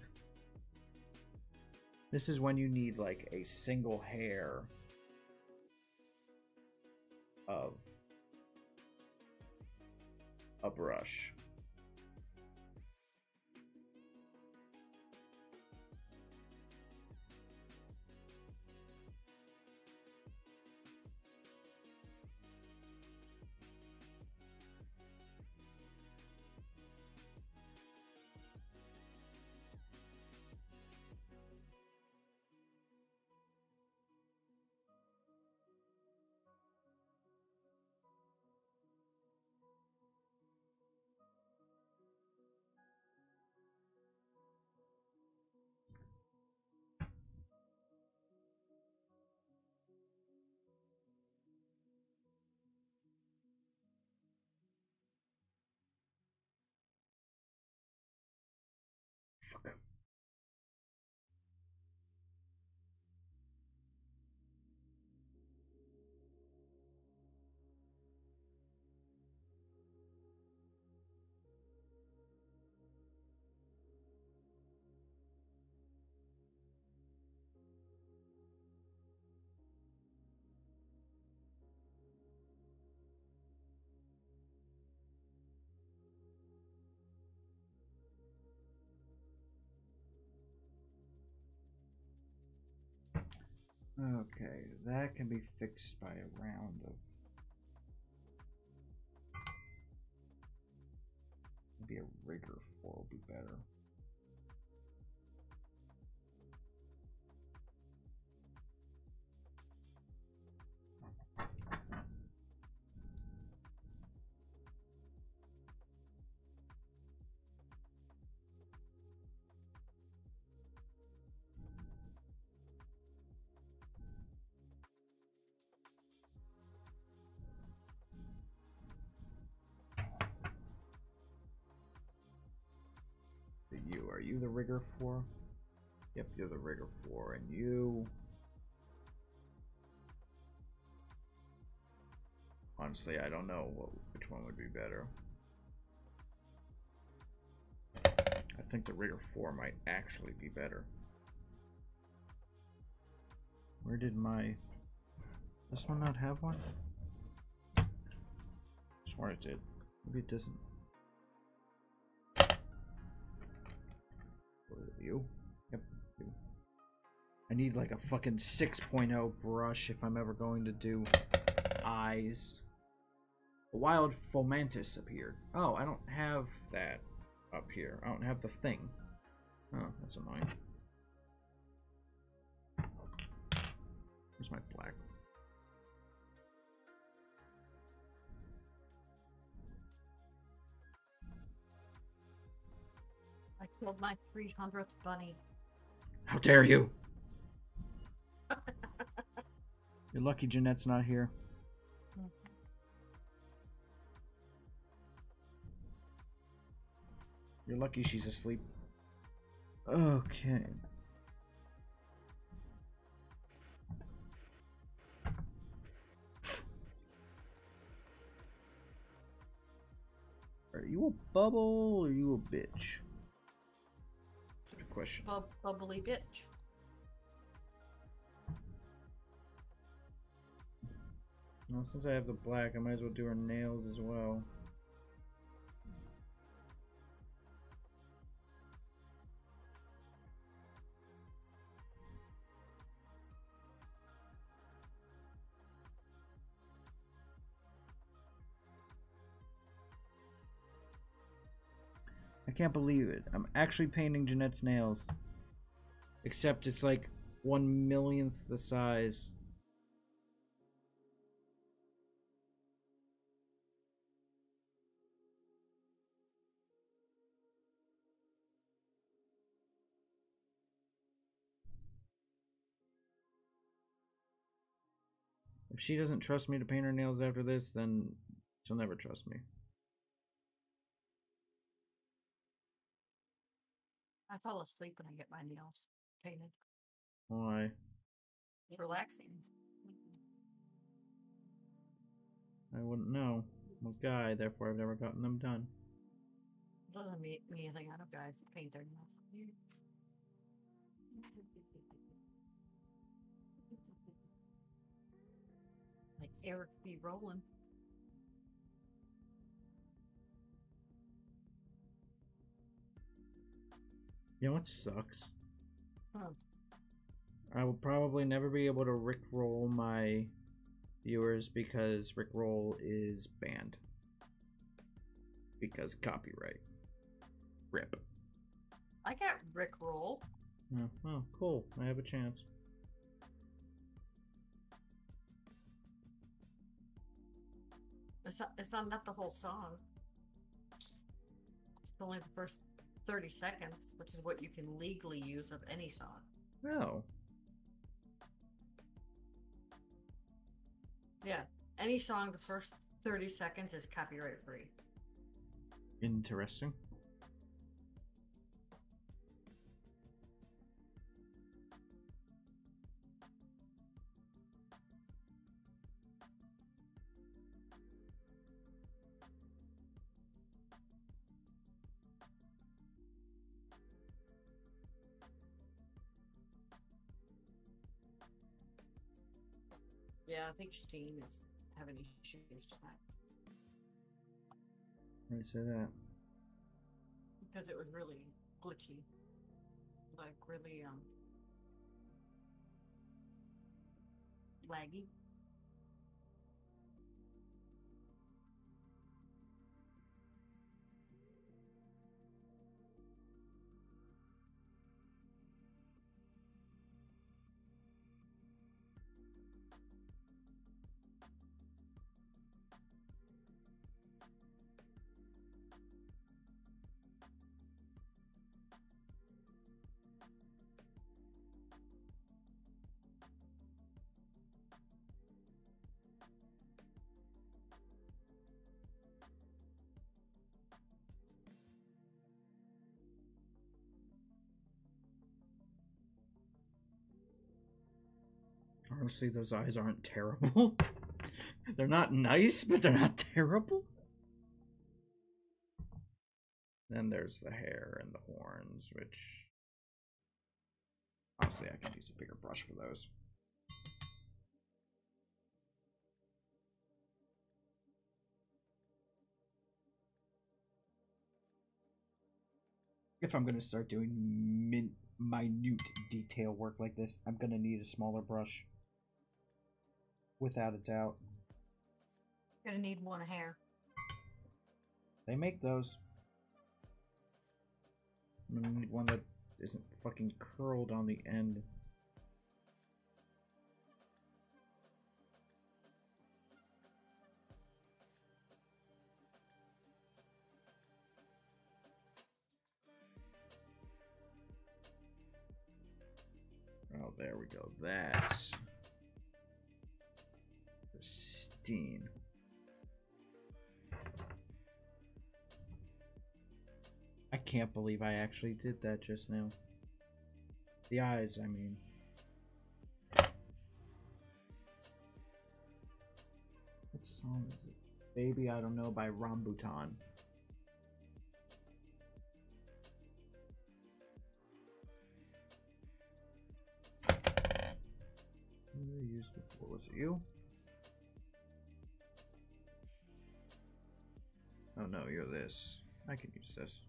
This is when you need like a single hair of a brush. Okay, that can be fixed by a round of. Maybe a rigger four will be better. Rigor four? Yep, you're the rigger four, and you. Honestly, I don't know what, which one would be better. I think the rigger four might actually be better. Where did my this one not have one? Swear it did. Maybe it doesn't. You? Yep. You. I need like a fucking 6.0 brush if I'm ever going to do eyes. A wild fomantis appeared. Oh, I don't have that up here. I don't have the thing. Oh, that's annoying. Where's my black? I killed my 300th bunny. How dare you! You're lucky Jeanette's not here. You're lucky she's asleep. Okay. Are you a bubble or are you a bitch? Question. Bub- bubbly bitch. Well, since I have the black, I might as well do her nails as well. Can't believe it. I'm actually painting Jeanette's nails. Except it's like one millionth the size. If she doesn't trust me to paint her nails after this, then she'll never trust me. I fall asleep when I get my nails painted. Why? Relaxing. I wouldn't know. I'm a guy, therefore I've never gotten them done. Doesn't mean mean anything. I know guys that paint their nails. Like Eric B. Rowland. You know what sucks? Huh. I will probably never be able to rickroll my viewers because rickroll is banned. Because copyright. Rip. I got Rick rolled. Oh, oh, cool. I have a chance. It's not, it's not, not the whole song. It's only the first 30 seconds, which is what you can legally use of any song. No. Yeah. Any song, the first 30 seconds is copyright free. Interesting. Think Steam is having issues tonight me say that. because it was really glitchy. Like, really, um, laggy. Honestly, those eyes aren't terrible. they're not nice, but they're not terrible. Then there's the hair and the horns, which honestly I could use a bigger brush for those. If I'm gonna start doing min- minute detail work like this, I'm gonna need a smaller brush. Without a doubt. Gonna need one hair. They make those. I'm gonna need one that isn't fucking curled on the end. Oh, there we go. That's pristine. I can't believe I actually did that just now. The eyes, I mean. What song is it? Baby I Don't Know by Rambutan. Who did I use before? Was it you? Oh no, you're this. I can use this.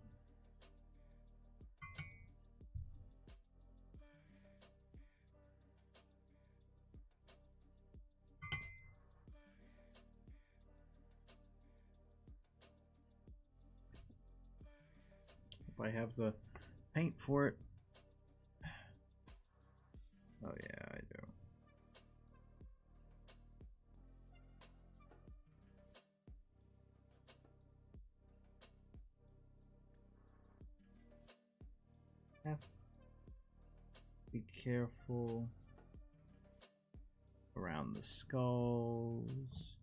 If I have the paint for it. Oh yeah, I do. Have be careful around the skulls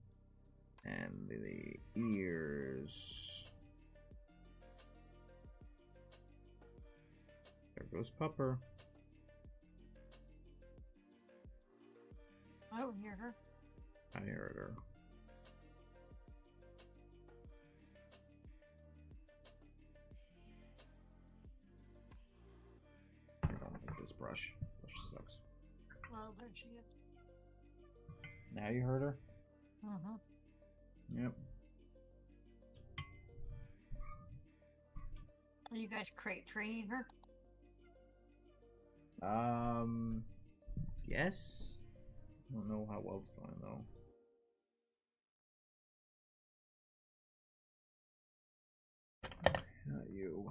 and the ears. There goes Pupper. This brush. Brush sucks. Well, there she is. Now you heard her? Mm-hmm. Yep. Are you guys crate training her? Um, yes. I don't know how well it's going though. Not you.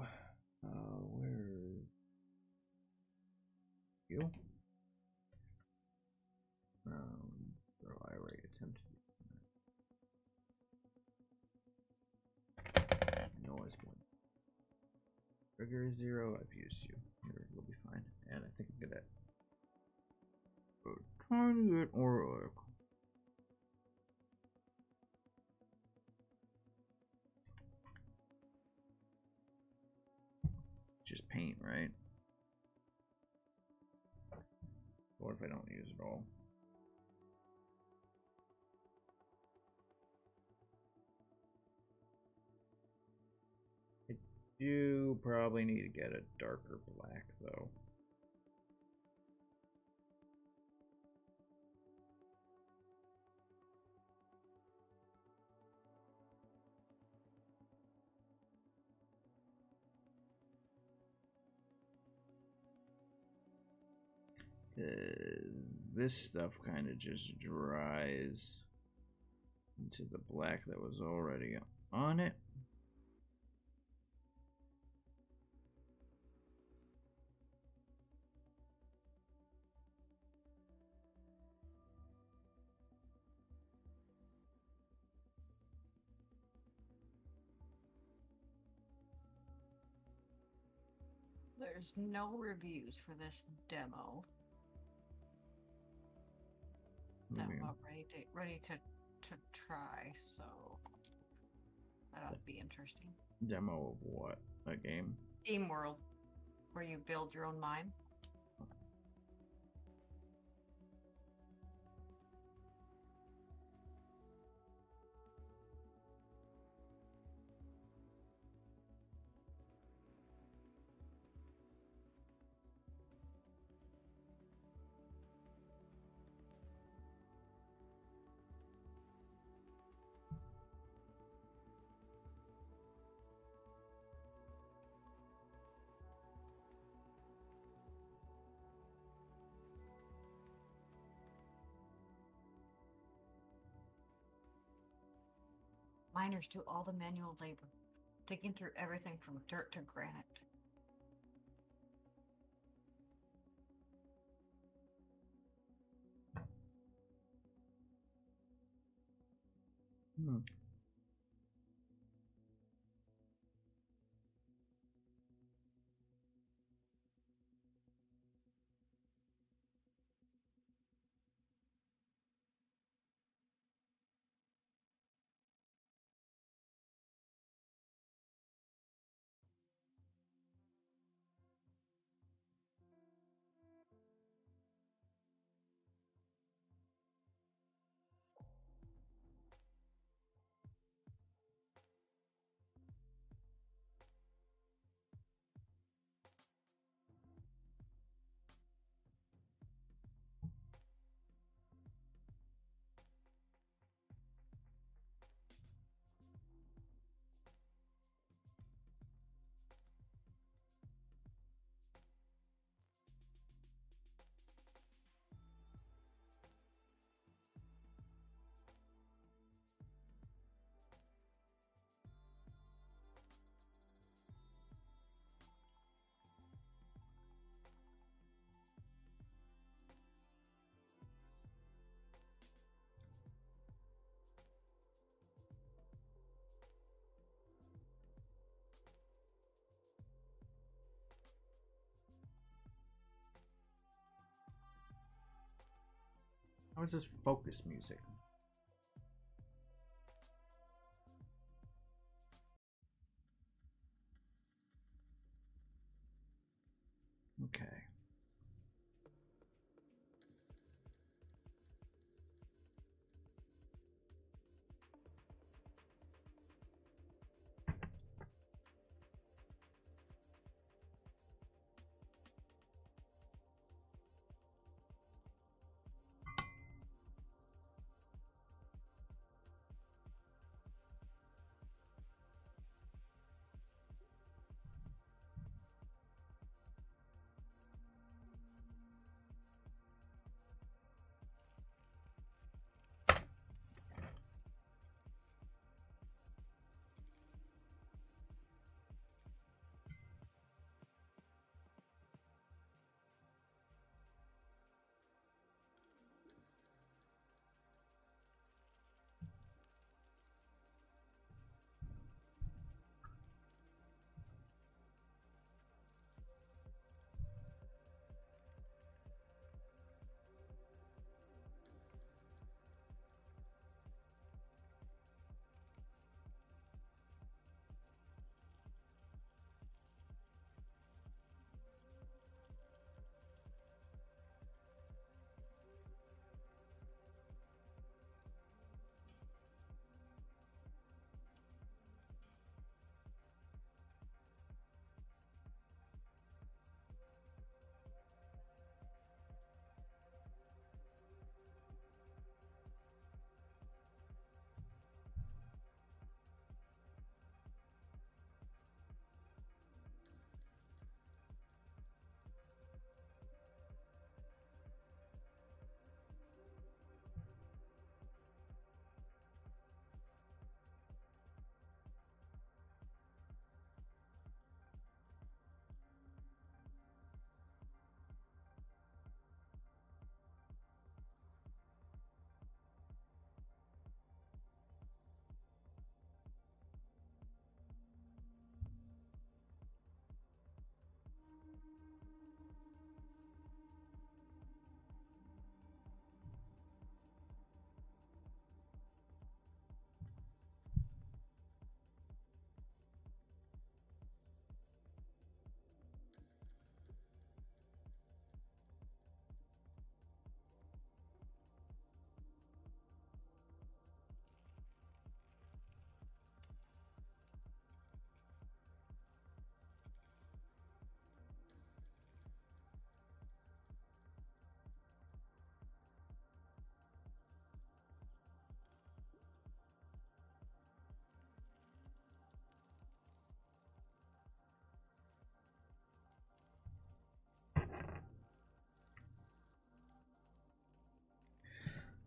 Trigger zero. I've used you. You'll be fine. And I think I'm gonna. a Tiny bit or Just paint, right? What if I don't use it all? Do probably need to get a darker black though. Uh, this stuff kind of just dries into the black that was already on it. There's no reviews for this demo. That I'm not ready to ready to to try, so that ought to be interesting. Demo of what? A game? Game World, where you build your own mine. Miners do all the manual labor, digging through everything from dirt to granite. Hmm. Is this focus music?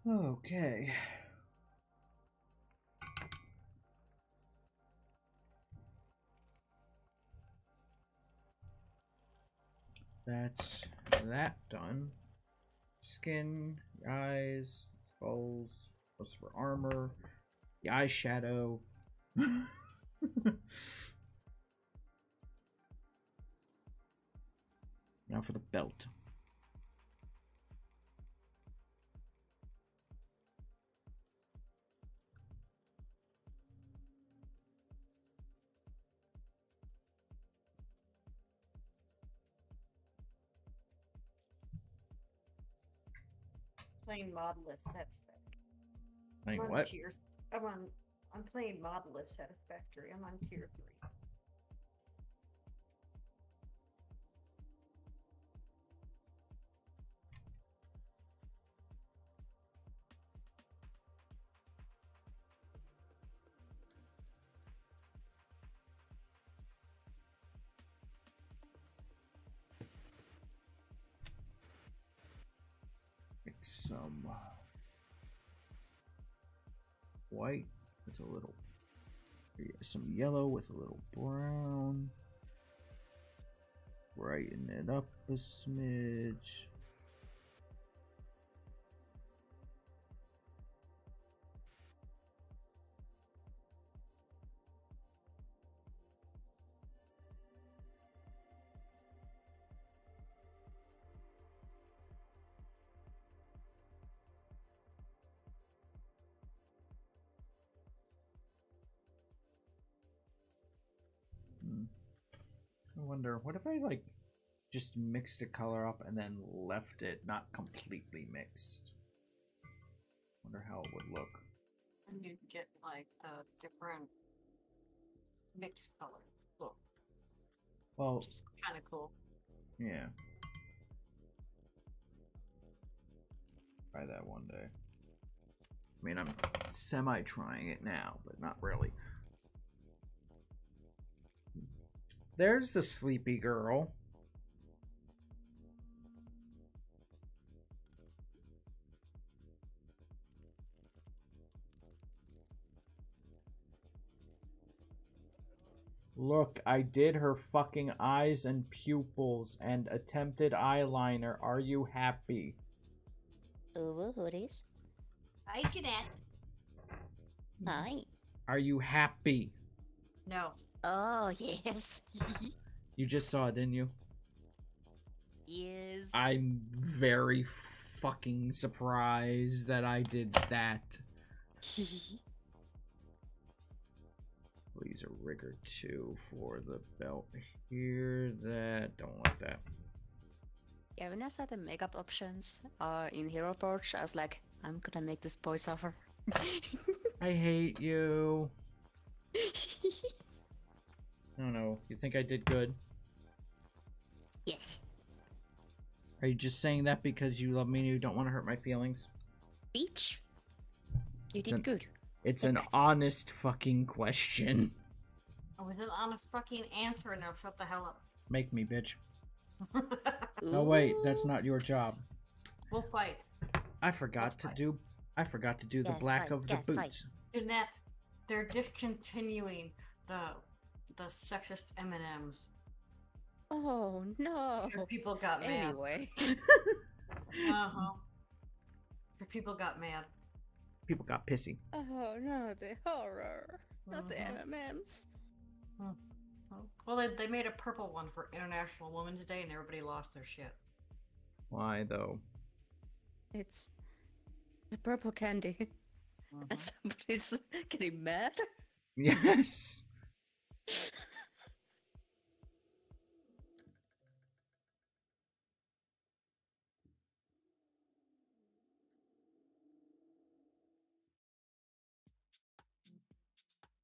Okay. That's that done. Skin, eyes, skulls, what's for armor, the eyeshadow. now for the belt. Playing modelless satisfactory. Playing I'm on what? Tier, I'm on. I'm playing modelless satisfactory. I'm on tier three. Some yellow with a little brown. Brighten it up a smidge. Wonder, what if I like just mixed a color up and then left it not completely mixed? Wonder how it would look. And you get like a different mixed color look, Well, kind of cool. yeah. Try that one day. I mean, I'm semi trying it now, but not really. There's the sleepy girl. Look, I did her fucking eyes and pupils and attempted eyeliner. Are you happy? Ooh, hoodies. Hi, Jeanette. Hi. Are you happy? No. Oh, yes. You just saw it, didn't you? yes. I'm very fucking surprised that I did that. We'll use a rigger two for the belt here. That don't like that. yeah, when I saw the makeup options uh, in Hero Forge, I was like, I'm gonna make this boy suffer. I hate you. No, no. You think I did good? yes. Are you just saying that because you love me and you don't want to hurt my feelings? Beach. You It's did an- good. It's an Yes. honest fucking question. Oh, With an honest fucking answer, now shut the hell up. Make me, bitch. No, wait, that's not your job. we'll fight. I forgot to fine. do. I forgot to do the black fine, of the yeah, fine. boots. Jeanette, they're discontinuing the the sexist M and M's. Oh no. People got mad. Anyway. Uh huh. People got mad. People got pissy. oh no, the horror. Not the Mhm. MMMs. Well, they, they made a purple one for International Women's Day, and everybody lost their shit. Why though? It's the purple candy. And somebody's getting mad. Yes.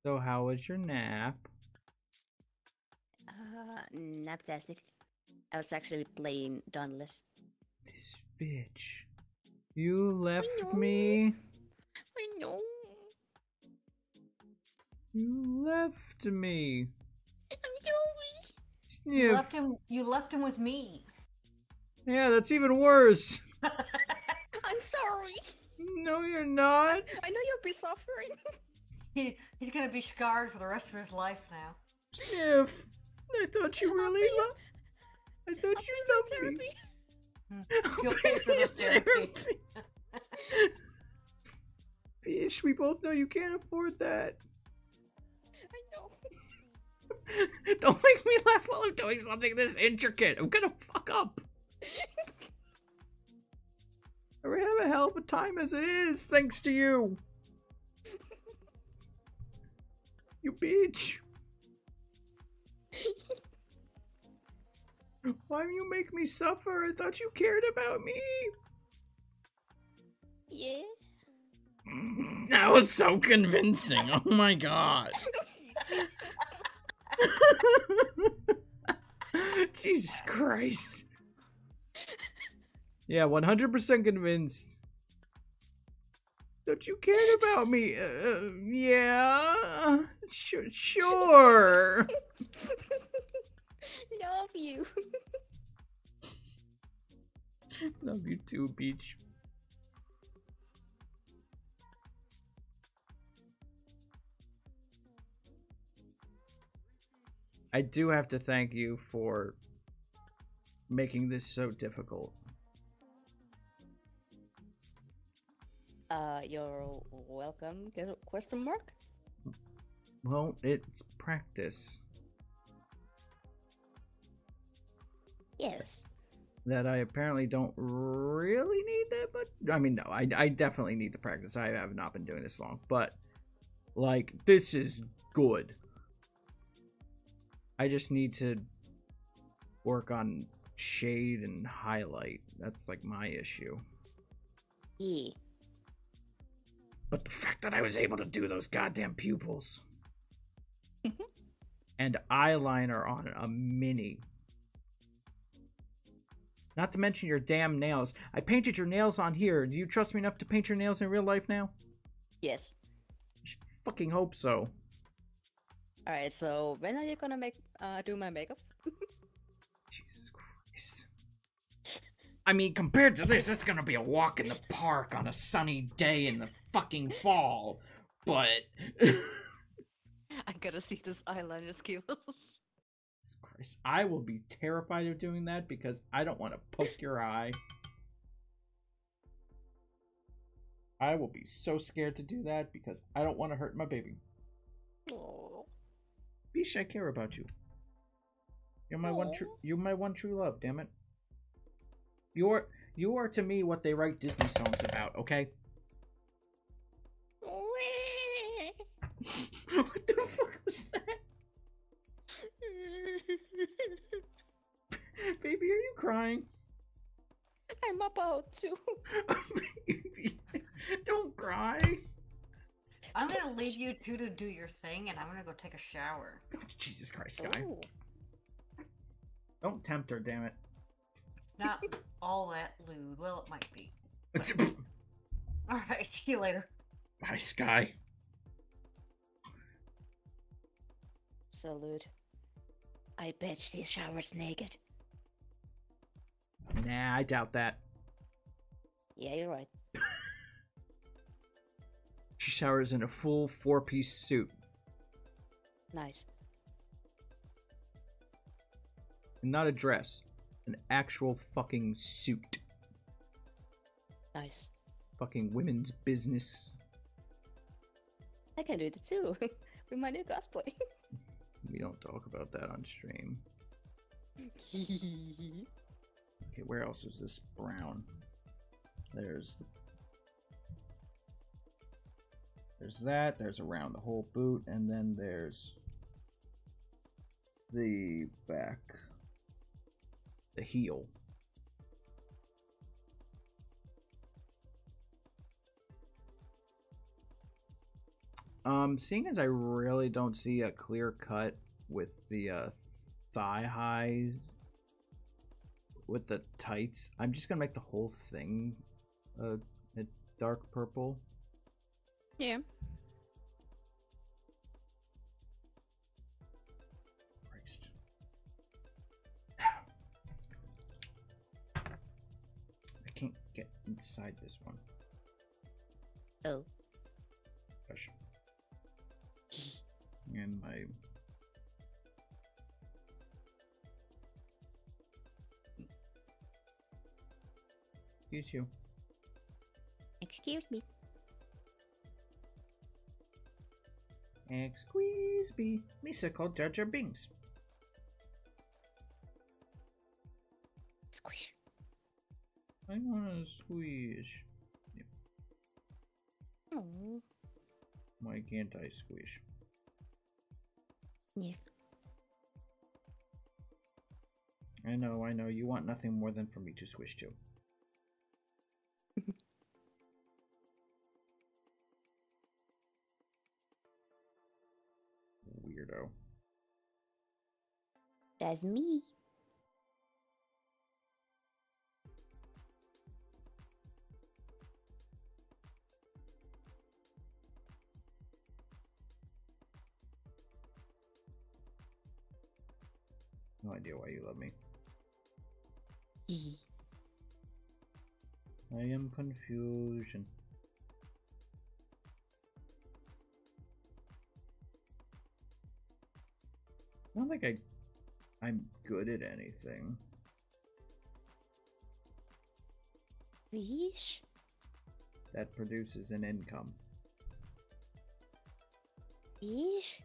So how was your nap? Uh, naptastic. I was actually playing Dauntless. This bitch. You left me. I know. You left me. I'm sorry. You Sniff. left him. You left him with me. Yeah, that's even worse. I'm sorry. No, you're not. I know you'll be suffering. He he's gonna be scarred for the rest of his life now. Sniff. I thought you really loved. I thought you loved me. Hmm. You'll pay for the therapy. Fish, we both know you can't afford that. Don't make me laugh while I'm doing something this intricate. I'm gonna fuck up. I have a hell of a time as it is, thanks to you. You bitch. Why do you make me suffer? I thought you cared about me. yeah. That was so convincing. Oh my god. Jesus Christ. Yeah, 100% convinced. That you care about me. Uh, yeah. Sure. sure. Love you. Love you too, Beach. I do have to thank you for making this so difficult. Uh, you're welcome. Question mark? Well, it's practice Yes. that I apparently don't really need that, but I mean, no, I, I definitely need the practice. I have not been doing this long, but like, this is good. I just need to work on shade and highlight. That's like my issue. Yeah. But the fact that I was able to do those goddamn pupils and eyeliner on a mini. Not to mention your damn nails. I painted your nails on here. Do you trust me enough to paint your nails in real life now? Yes. Fucking hope so. All right. So when are you gonna make uh do my makeup? Jesus Christ. I mean, compared to this, it's gonna be a walk in the park on a sunny day in the fucking fall. But. I'm gonna see this eyeliner skills. Jesus Christ. I will be terrified of doing that because I don't want to poke your eye. I will be so scared to do that because I don't want to hurt my baby. Oh. Bish, I care about you. You're my one true you're my one true love, damn it. You're you are to me what they write Disney songs about, okay? what the fuck was that? Baby, are you crying? I'm about to. Baby, don't cry. I'm gonna leave you two to do your thing, and I'm gonna go take a shower. Jesus Christ, Sky. Ooh. Don't tempt her, damn it. It's not all that lewd. Well, it might be. All right, see you later. Bye, Sky. Salute. I bet she showers naked. Nah, I doubt that. Yeah, you're right. She showers in a full four piece suit. Nice. And not a dress. An actual fucking suit. Nice. Fucking women's business. I can do that too. With my new cosplay. We don't talk about that on stream. Okay, where else is this brown? There's There's that, there's around the whole boot, and then there's the back. The heel. Um, seeing as I really don't see a clear cut with the uh, thigh highs with the tights, I'm just gonna make the whole thing uh, a dark purple. Yeah. Christ. I can't get inside this one. Oh. Gosh. And my Excuse you. Excuse me. Excuse me. Misa called Jar Jar Binks. Squish. I wanna squish. Oh. Why can't I squish? Yes. I know, I know. You want nothing more than for me to squish to. Weirdo. That's me. No idea why you love me. I am confusion. Not like I I'm good at anything. Fish? That produces an income. Fish?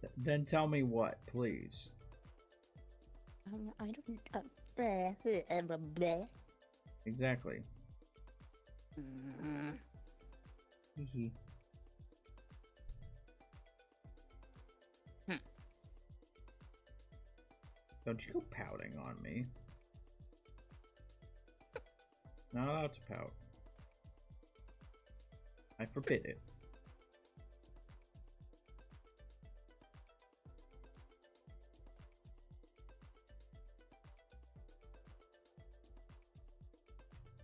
Th- then tell me what, please. Um, I don't. Uh, bleh, bleh, bleh. Exactly. Mm, Don't you go pouting on me. Not allowed to pout. I forbid it.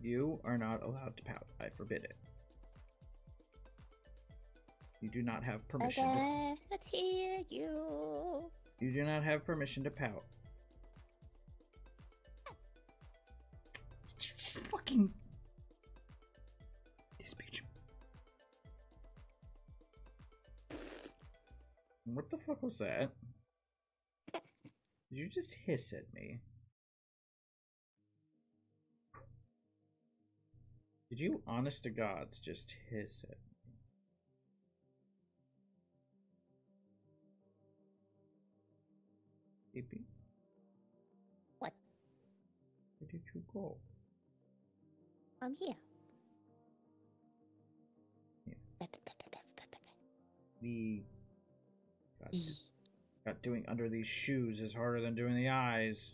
You are not allowed to pout. I forbid it. You do not have I permission to cannot hear you. you do not have permission to pout. Fuck was that? Did you just hiss at me? Did you, honest to gods, just hiss at me? Baby, What? where did you go? I'm here. Yeah. The Hee. God, doing under these shoes is harder than doing the eyes.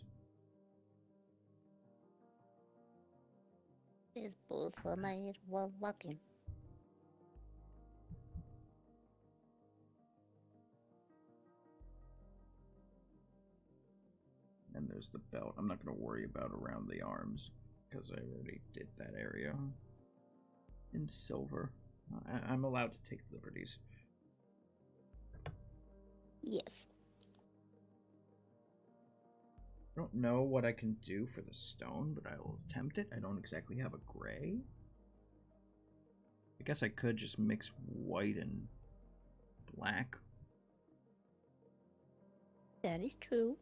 This booth for my while walking. And there's the belt. I'm not going to worry about around the arms because I already did that area in silver. I- I'm allowed to take liberties. Yes. I don't know what I can do for the stone, but I will attempt it. I don't exactly have a gray. I guess I could just mix white and black. That is true.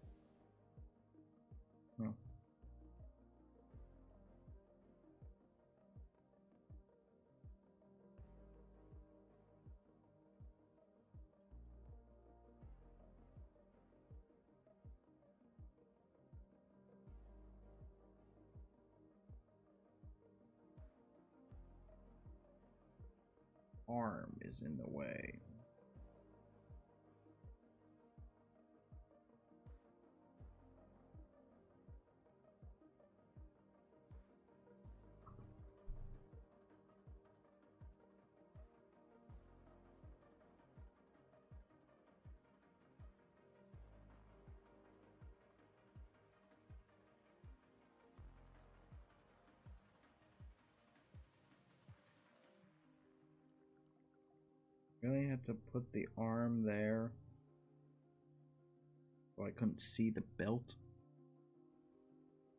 Arm is in the way. Really had to put the arm there. So I couldn't see the belt.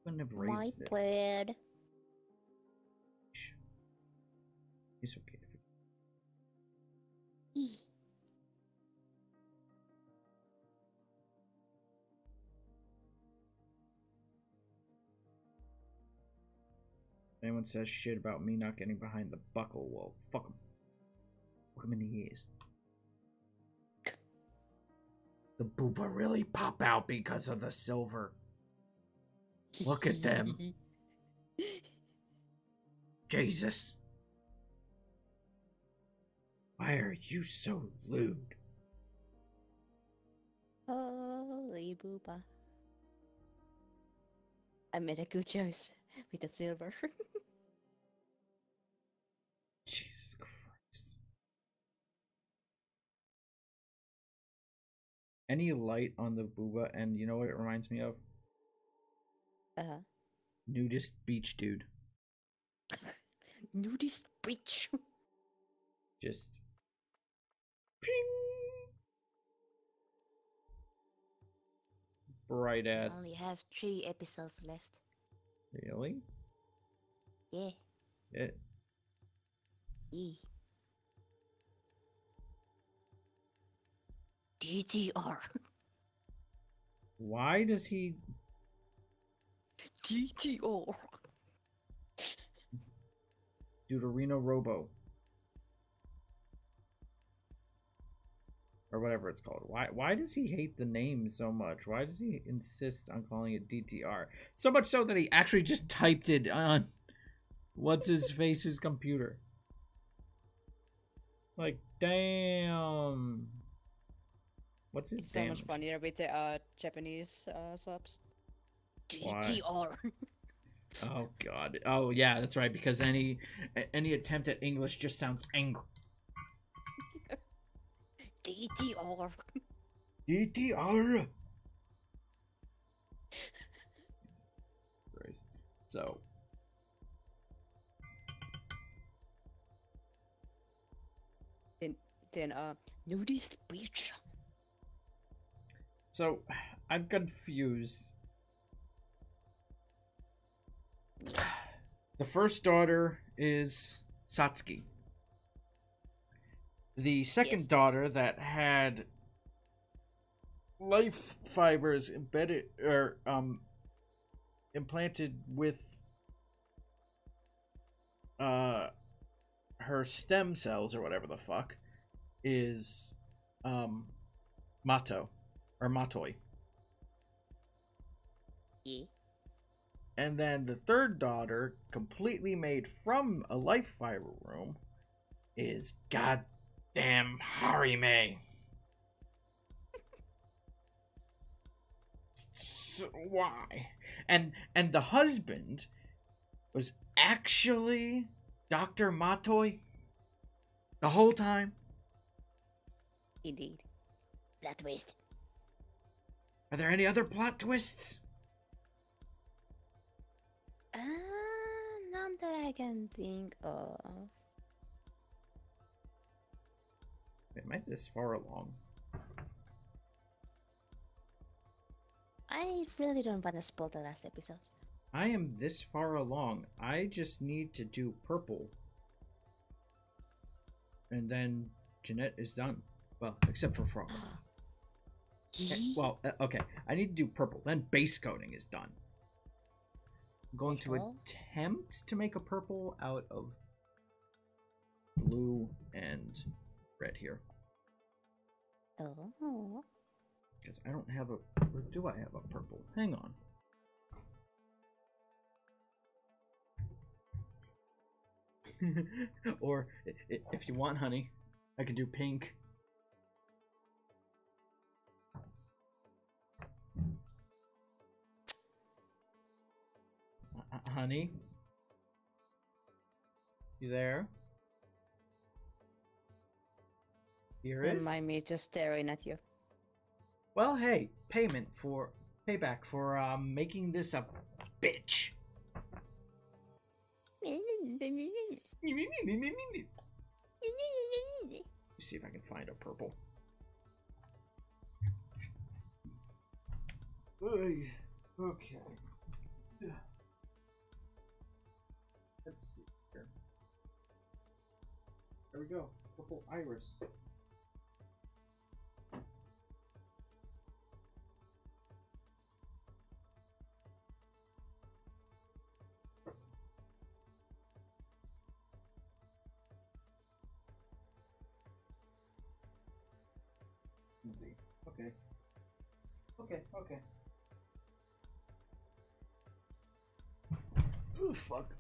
Couldn't have My raised it. bread. It's okay. If anyone says shit about me not getting behind the buckle, well, fuck them. Fuck them in the. Booba really pop out because of the silver. Look at them. Jesus. Why are you so lewd? Holy booba. I made a good choice with the silver. Any light on the booba, and you know what it reminds me of? uh-huh. Nudist beach dude. Nudist beach. Just. Bright I ass. only have three episodes left. Really? Yeah, It. yeah. DDR. Why does he. DDR. Deuterino Robo. Or whatever it's called. Why why does he hate the name so much? Why does he insist on calling it DTR? So much so that he actually just typed it on what's his face's computer. Like damn. What's his It's so much funnier with the uh, Japanese uh, subs. DDR. Oh god. Oh yeah, that's right because any any attempt at English just sounds angry. DDR. DTR. So. Then, then uh, nudist breach. So, I'm confused. The first daughter is Satsuki. The second Yes. daughter that had life fibers embedded or um implanted with uh her stem cells or whatever the fuck is um Mato or Matoi. Yeah. And then the third daughter, completely made from a life fiber room, is goddamn Harime. so why? And and the husband was actually Dr. Matoi the whole time. Indeed. Plot twist. Are there any other plot twists? Uh, none that I can think of. Am I this far along? I really don't want to spoil the last episode. I am this far along. I just need to do purple. And then Jeanette is done. Well, except for Frog. Okay, well, uh, okay. I need to do purple. Then base coating is done. I'm going to attempt to make a purple out of blue and red here. oh. Because I don't have a. Or do I have a purple? Hang on. or if you want, honey, I can do pink. Honey, you there? Here is. Remind me just staring at you. Well, hey, payment for payback for um making this a bitch. Let me see if I can find a purple. Okay. Let's see here. There we go. Purple iris. Easy. Okay. Okay, okay. Ooh, fuck.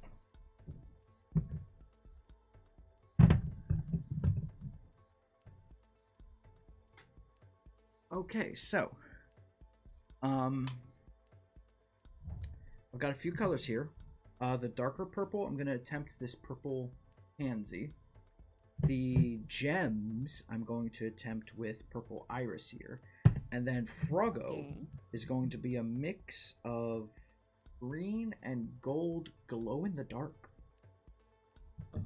Okay, so um I've got a few colors here. Uh the darker purple, I'm gonna attempt this purple pansy. The gems I'm going to attempt with purple iris here. And then Froggo Okay. is going to be a mix of green and gold glow in the dark. Oh.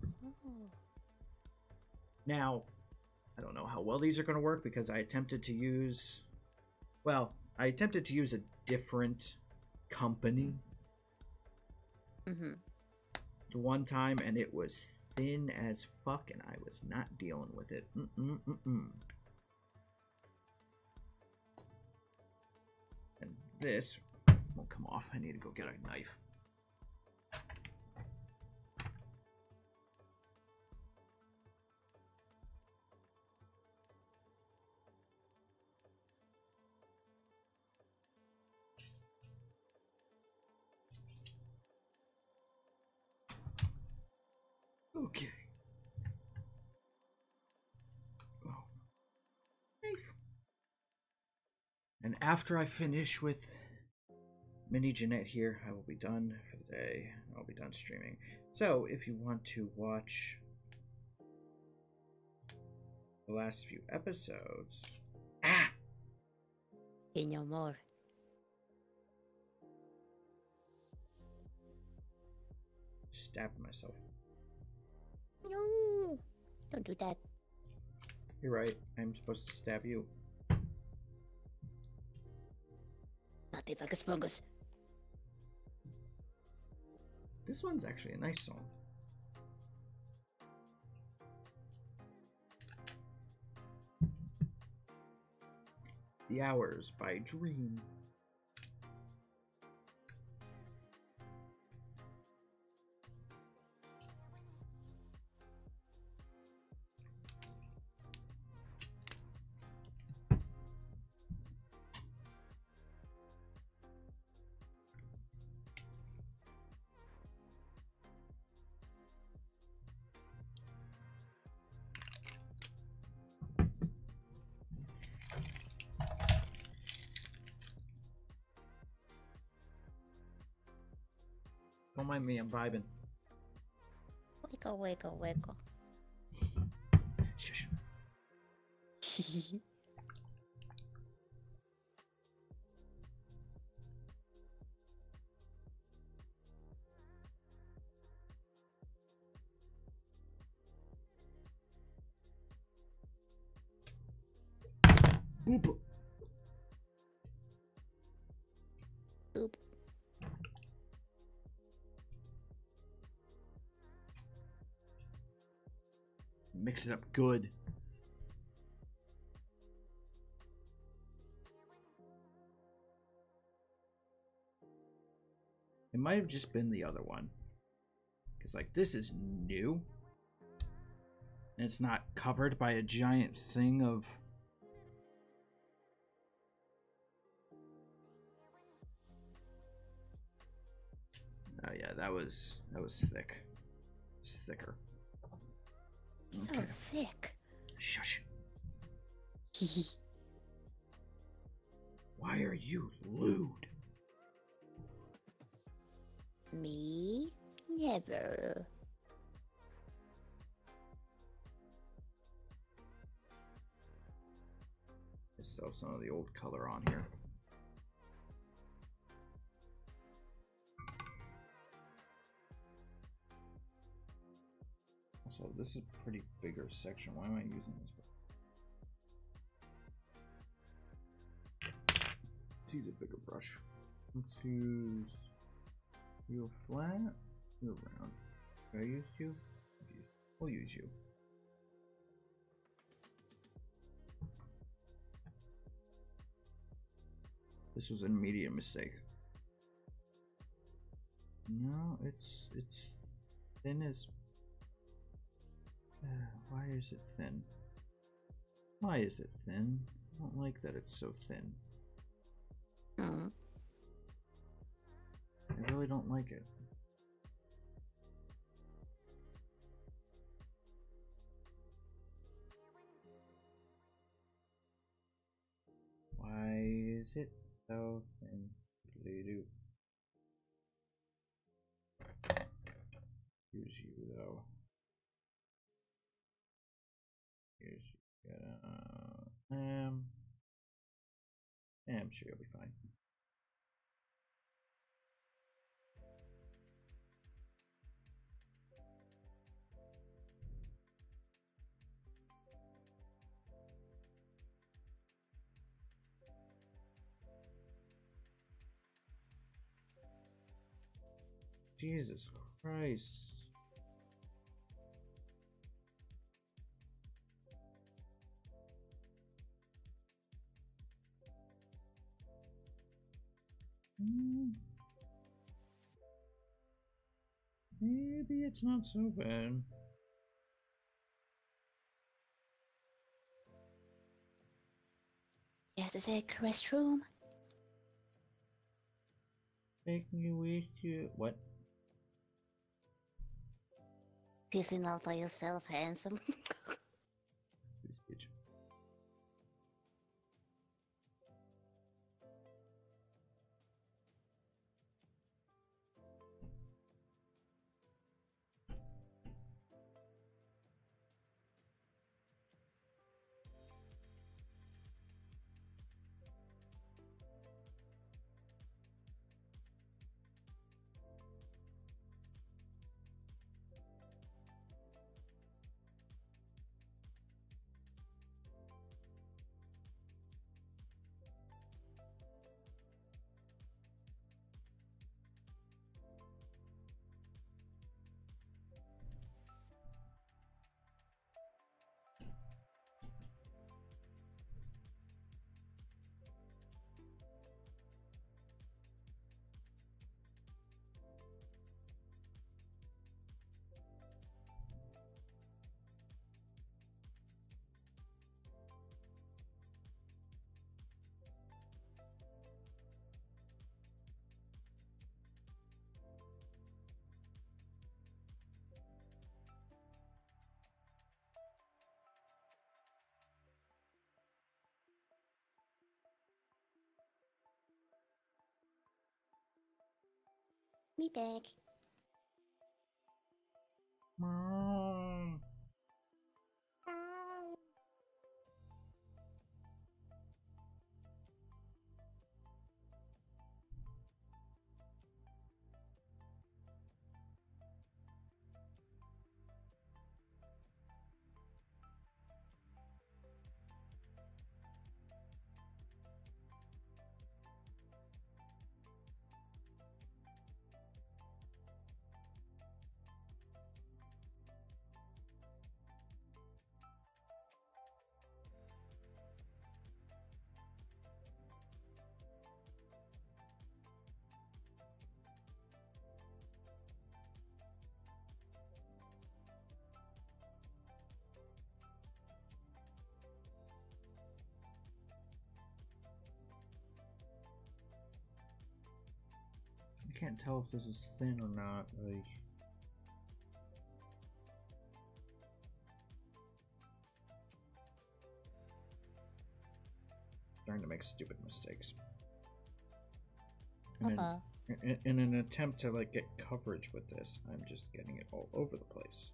Now, I don't know how well these are going to work because I attempted to use, well, I attempted to use a different company Mm-hmm. the one time and it was thin as fuck and I was not dealing with it. Mm-mm-mm-mm. And this won't come off. I need to go get a knife. Okay. Oh. And after I finish with Mini Jeanette here, I will be done for the day. I'll be done streaming. So, if you want to watch the last few episodes. Ah! Say no more. Stabbed myself. No, don't do that. You're right. I'm supposed to stab you. Not if I could smogus. This one's actually a nice song. The Hours by Dream. Mind me, I'm vibing. Wiggle, wiggle, wiggle. Shush. It up good. It might have just been the other one. Because, like, this is new. And it's not covered by a giant thing of. Oh yeah, that was that was thick. It's thicker. So Okay. thick. Shush. Why are you lewd? Me? Never. There's still some of the old color on here. So this is a pretty bigger section. Why am I using this? Let's use a bigger brush. Let's use you flat, you round. I use you? We'll use you. This was an immediate mistake. No, it's it's thin as why is it thin? Why is it thin? I don't like that it's so thin. I really don't like it. Why is it so thin? Doodly-doo. Use you though. Um. yeah, I'm sure you'll be fine. Jesus Christ. Hmm. Maybe it's not so bad. Yes, there's the sick restroom. Making you wish you what? Pissing all by yourself, handsome. Me back. Can't tell if this is thin or not. Like, starting to make stupid mistakes. And in- Uh-uh. in, in an attempt to like get coverage with this, I'm just getting it all over the place.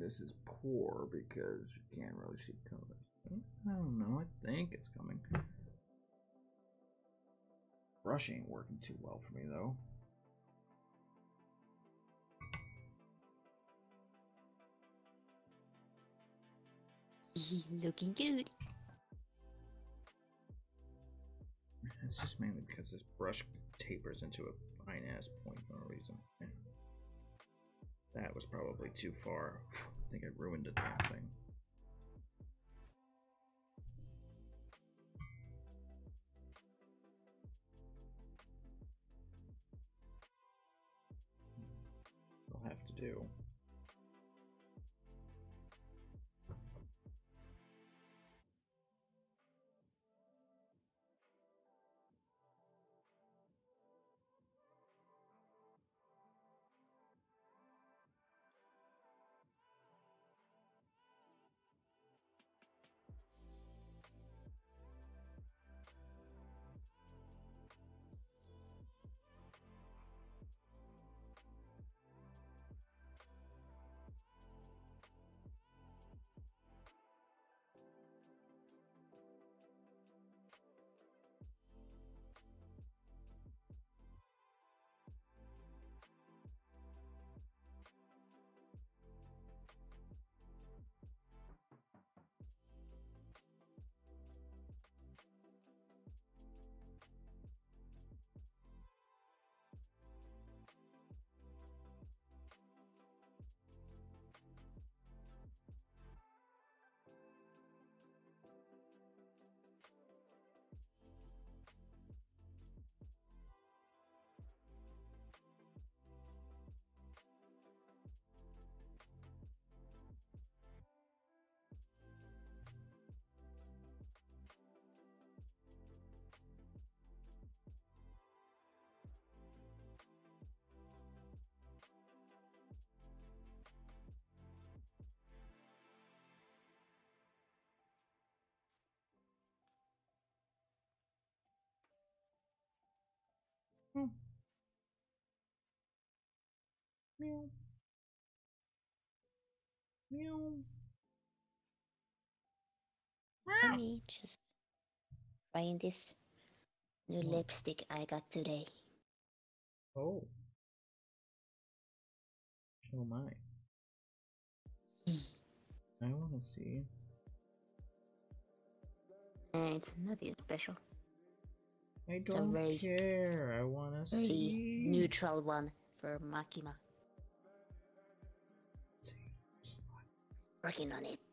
This is poor because you can't really see colors. I don't know. I think it's coming. Brush ain't working too well for me though. Looking good. It's just mainly because this brush tapers into a fine ass point for no reason. That was probably too far. I think I ruined the damn thing. Hmm. I'll have to do. Meow. Meow. Let me just trying this new What? lipstick I got today. Oh. Oh my. I want to see. Uh, it's nothing special. I don't care. I want to see. neutral one for Makima. Working on it.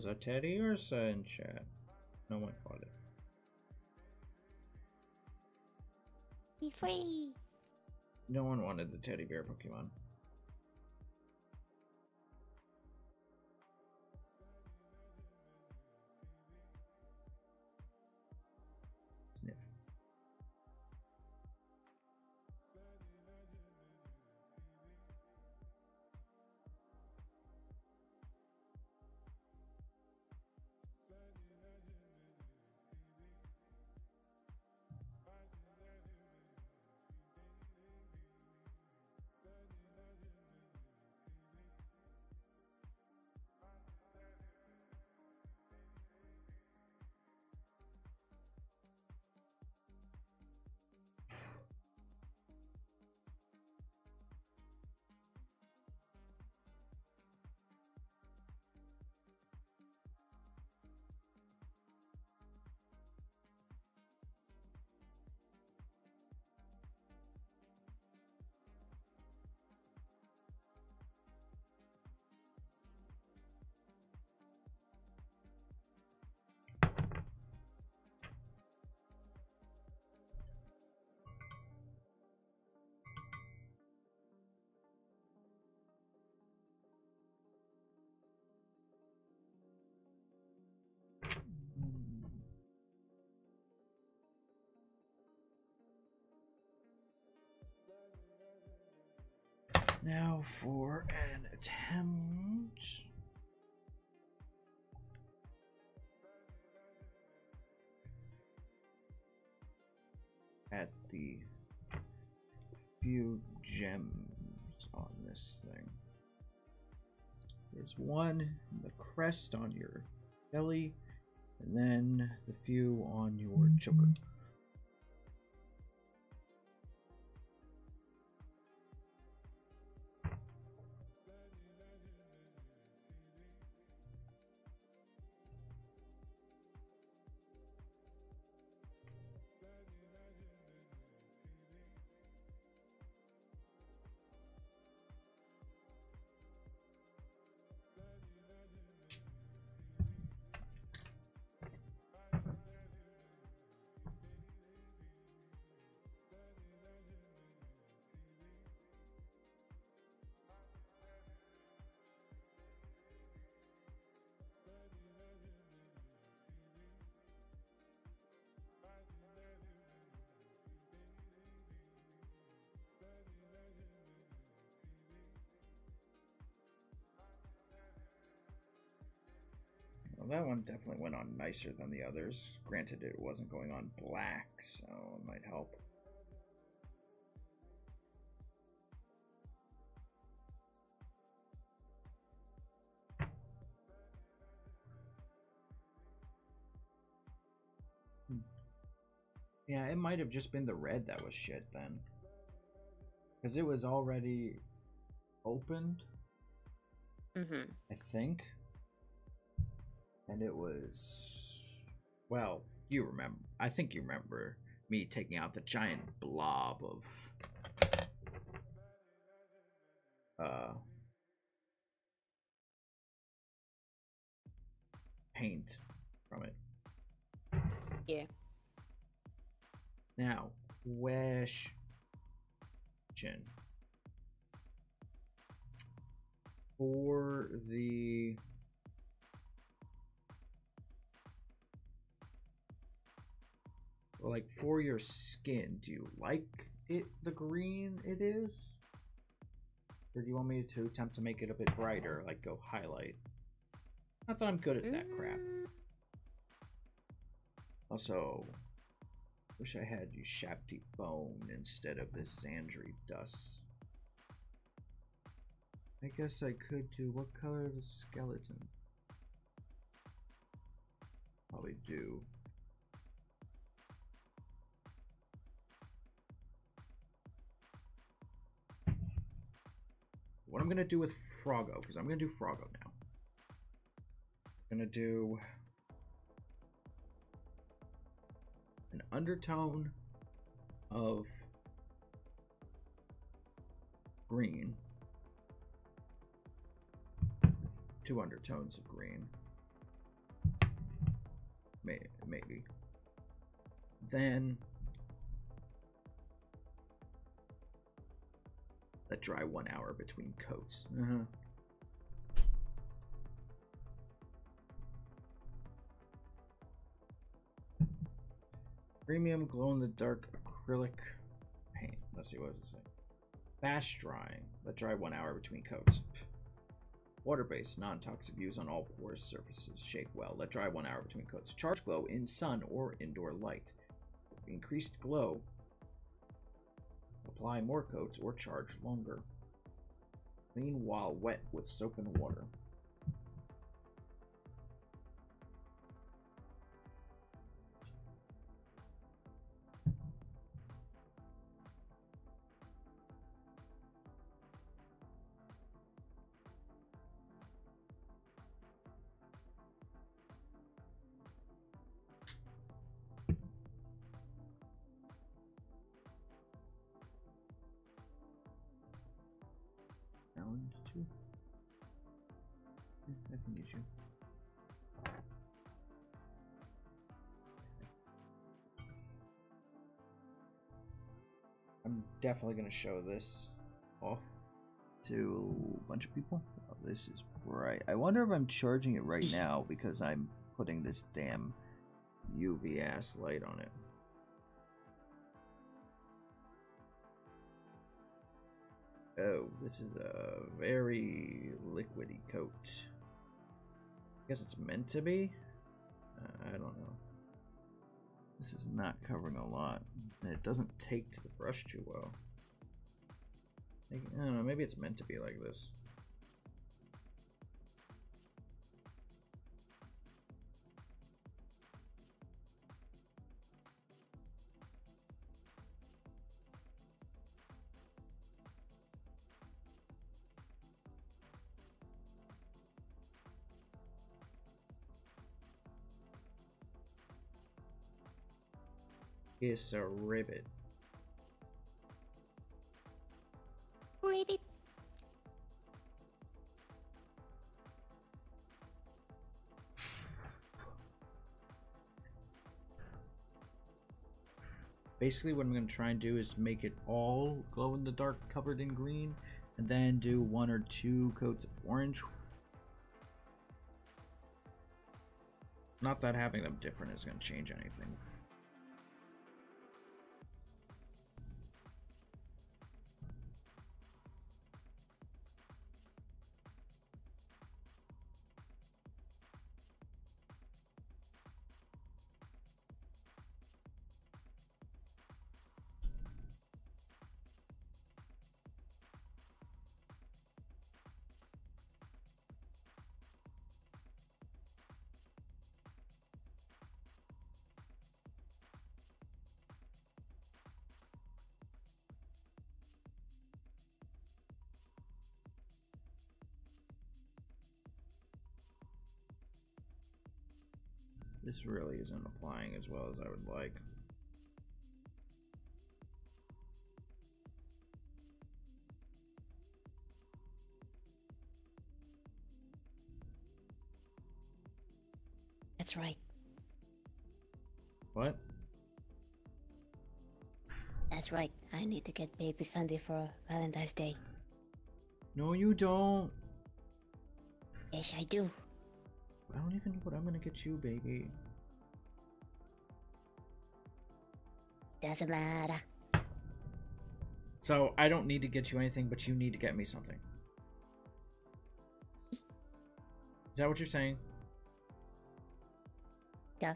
Was a Teddiursa in chat. No one caught it. Be free. No one wanted the teddy bear Pokemon. Now for an attempt. At the few gems on this thing. There's one, the crest on your belly, and then the few on your choker. That one definitely went on nicer than the others. Granted, it wasn't going on black, so it might help. Hmm. Yeah, it might have just been the red that was shit then. Because it was already opened, Mm-hmm. I think. And it was. Well, you remember. I think you remember me taking out the giant blob of. Uh. Paint from it. Yeah. Now, question. For the like for your skin, do you like it the green it is? Or do you want me to attempt to make it a bit brighter, like go highlight? Not that I'm good at that crap. Also, wish I had Ushabti bone instead of this Zandri dust. I guess I could do what color the skeleton? Probably do. What I'm gonna do with Froggo, because I'm gonna do Froggo now. I'm gonna do an undertone of green, two undertones of green, maybe. Then let dry one hour between coats. Uh-huh. Premium glow in the dark acrylic paint. Let's see what it say. Fast drying. Let dry one hour between coats. Water based, non toxic use on all porous surfaces. Shake well. Let dry one hour between coats. Charge glow in sun or indoor light. Increased glow. Apply more coats or charge longer. Clean while wet with soap and water. Definitely gonna show this off to a bunch of people. Oh, this is bright. I wonder if I'm charging it right now because I'm putting this damn UV ass light on it. Oh, this is a very liquidy coat. I guess it's meant to be? Uh, I don't know. This is not covering a lot. And it doesn't take to the brush too well. I don't know, maybe it's meant to be like this. It's a ribbit. Ribbit. Basically, what I'm going to try and do is make it all glow in the dark covered in green, and then do one or two coats of orange. Not that having them different is going to change anything. This really isn't applying as well as I would like. That's right. What? That's right. I need to get baby Sunday for Valentine's Day. No, you don't. Yes, I do. I don't even know what I'm gonna get you, baby. Doesn't matter. So I don't need to get you anything, but you need to get me something. Is that what you're saying? Yeah.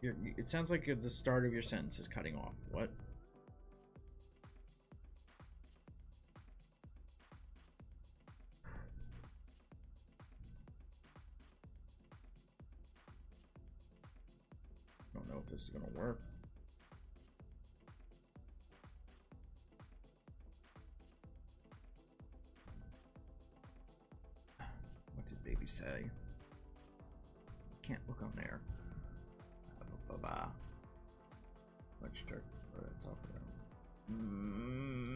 You're, it sounds like the start of your sentence is cutting off. What? This is gonna work. What did baby say? Can't look on there. Ba-ba-ba. Let's check what I talk about. Mm.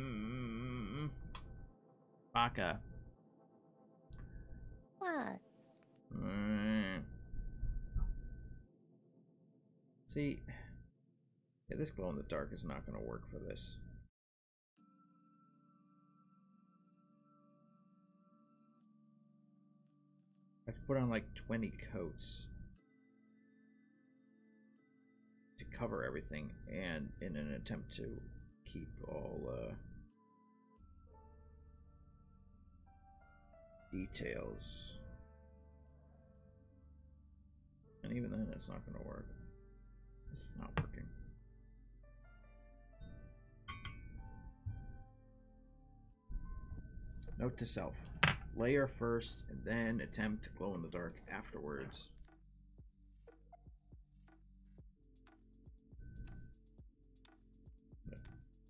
Baka. What? See, yeah, this glow in the dark is not going to work for this. I have to put on like 20 coats to cover everything and in an attempt to keep all uh, details. And even then, it's not going to work. This is not working. Note to self layer first and then attempt to glow in the dark afterwards.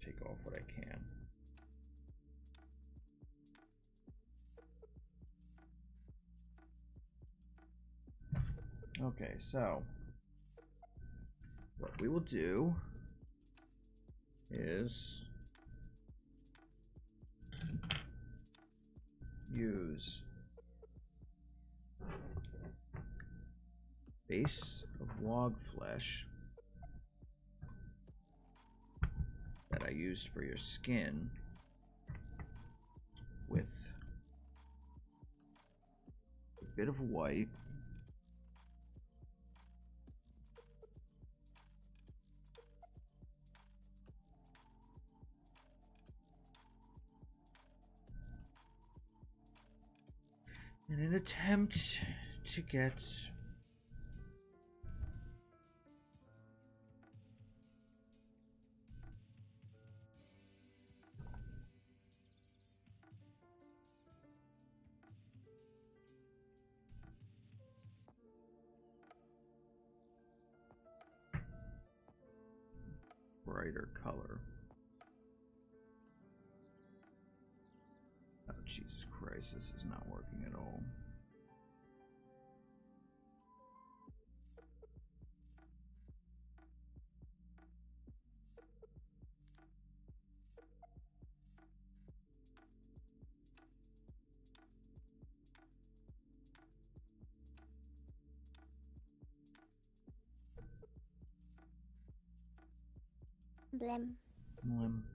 Take off what I can. Okay, so what we will do is use base of log flesh that I used for your skin with a bit of white in an attempt to get brighter color. Oh, Jesus Christ, this is not working at all. Blem. Lim.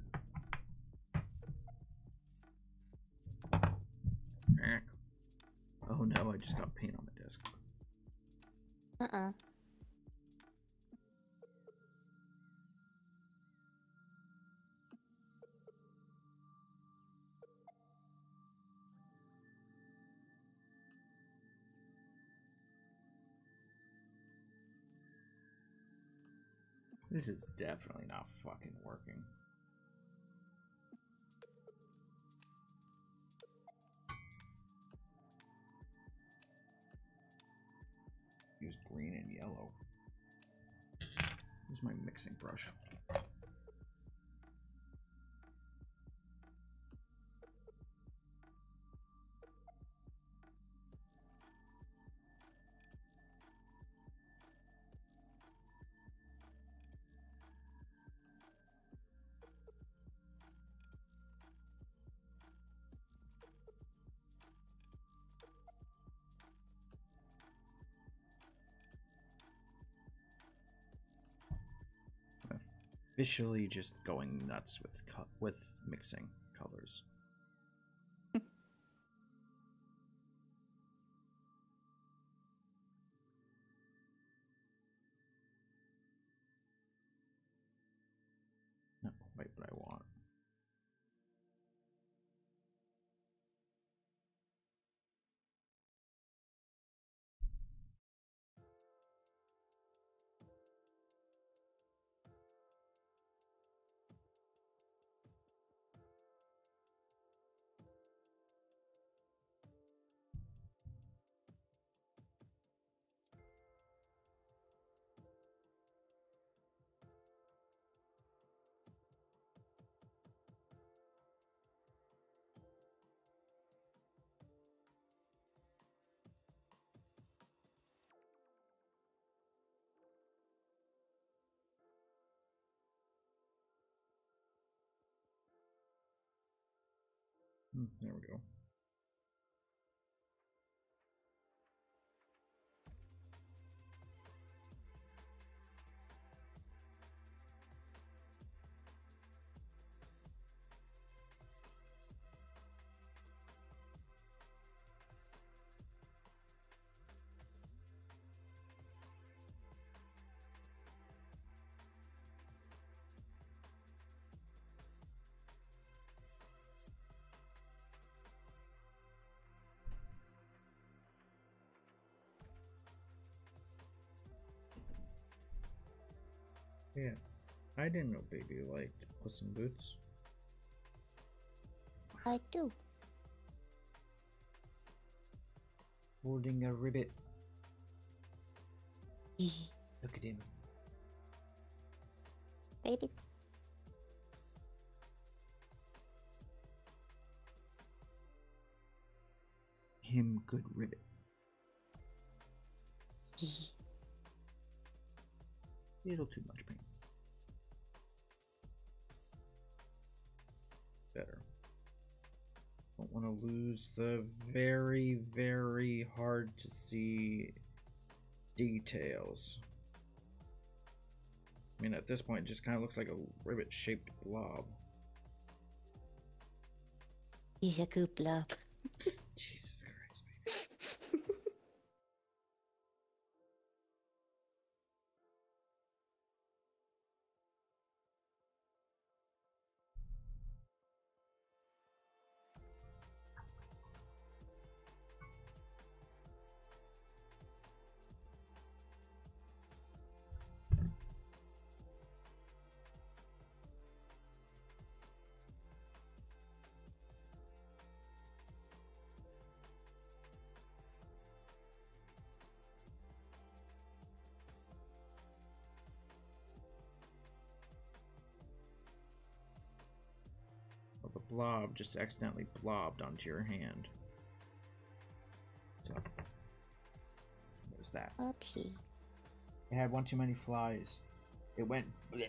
Eck. Oh no, I just got paint on my desk. Uh-uh. This is definitely not fucking working. Use green and yellow. Here's my mixing brush? Officially just going nuts with with mixing colors. Hmm, there we go. Yeah, I didn't know baby liked Puss in Boots. I do. Holding a ribbit. Look at him. Baby. Him good ribbit. Little too much paint. Better. Don't want to lose the very, very hard to see details. I mean, at this point, it just kind of looks like a ribbit shaped blob. He's a good blob. Jesus blob just accidentally blobbed onto your hand. So, there's that. Okay. It had one too many flies. It went bleh.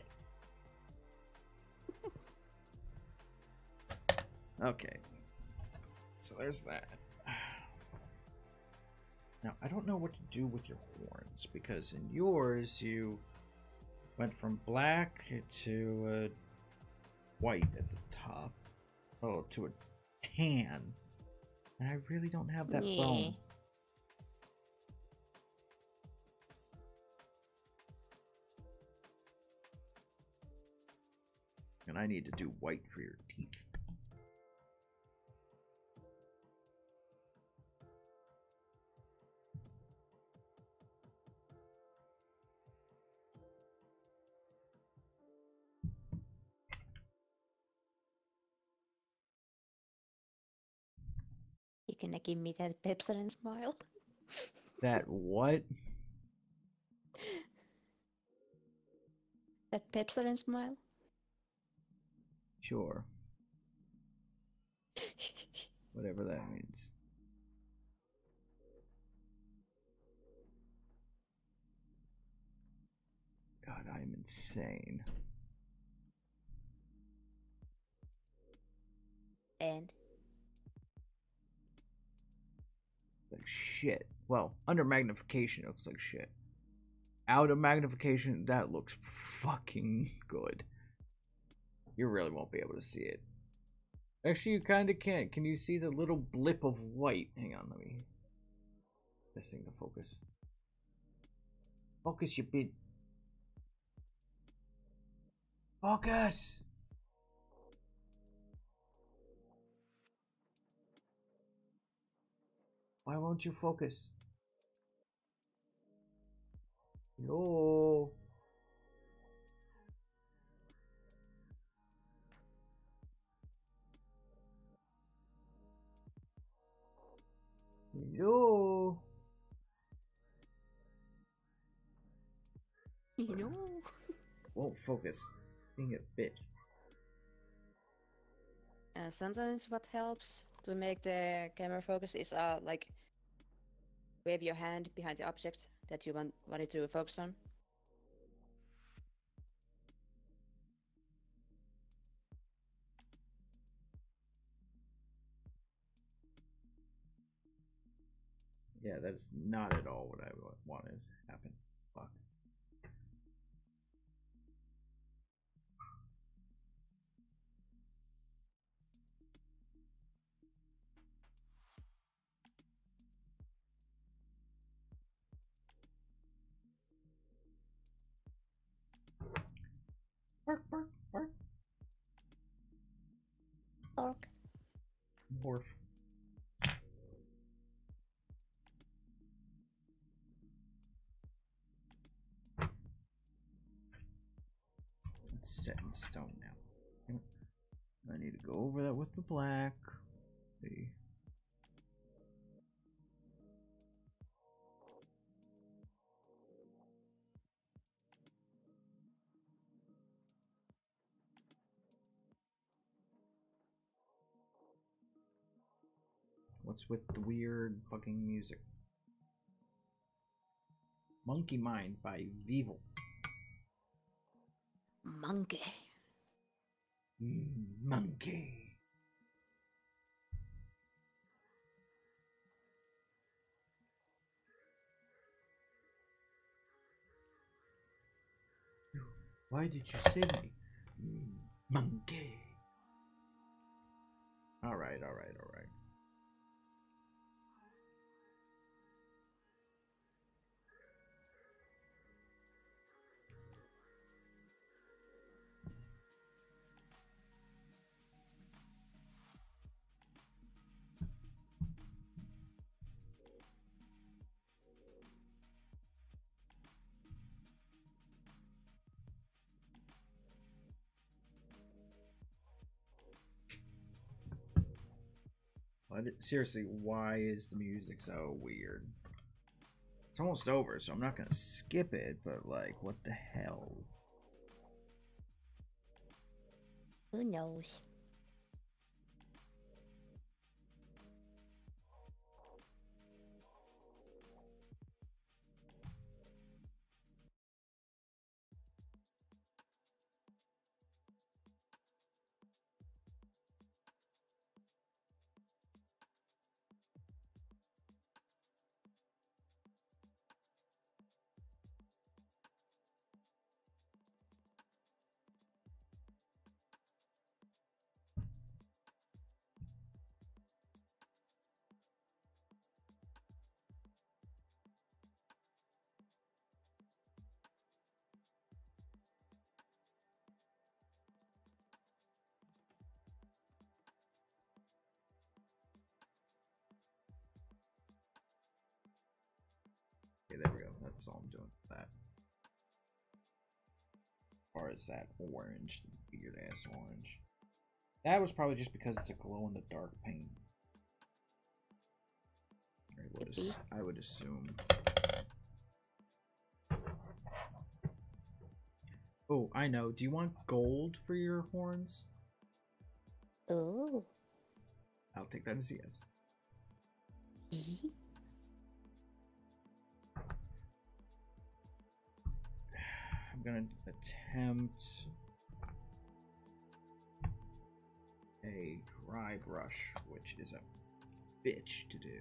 okay. So there's that. Now, I don't know what to do with your horns because in yours you went from black to uh, white at the top. Oh, to a tan. And I really don't have that Yeah. bone. And I need to do white for your teeth. Gonna give me that Pepsodent smile? That what? That Pepsodent smile? Sure. Whatever that means. God, I'm insane. and Like shit. Well, under magnification, it looks like shit. Out of magnification, that looks fucking good. You really won't be able to see it. Actually, you kind of can't. Can you see the little blip of white? Hang on, let me. This thing to focus. Focus, you bit. Focus! Why won't you focus? Hello? you know. Won't focus. Being a bitch. Uh, sometimes what helps to make the camera focus is uh like wave your hand behind the object that you want wanted to focus on. Yeah, that's not at all what I wa- wanted to happen. Stone now. I need to go over that with the black. See. What's with the weird fucking music? Monkey Mind by Vival. Monkey. Monkey. Why did you save me? Monkey. All right, all right, all right. Seriously, why is the music so weird? It's almost over, so I'm not gonna skip it, but like, what the hell? Who knows? That's all I'm doing with that. Or is that orange? Weird ass orange. That was probably just because it's a glow in the dark paint. I would, I would assume. Oh, I know. Do you want gold for your horns? Oh. I'll take that as a yes. Gonna attempt a dry brush, which is a bitch to do.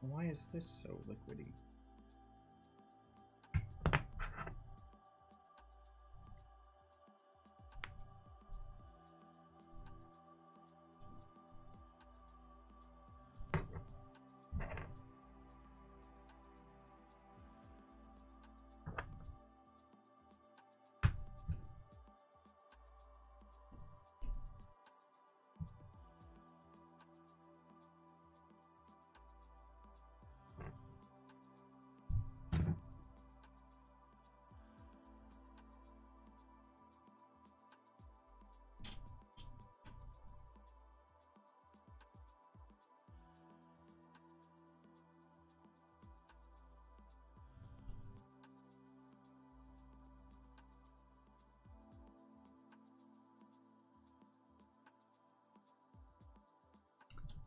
Why is this so liquidy?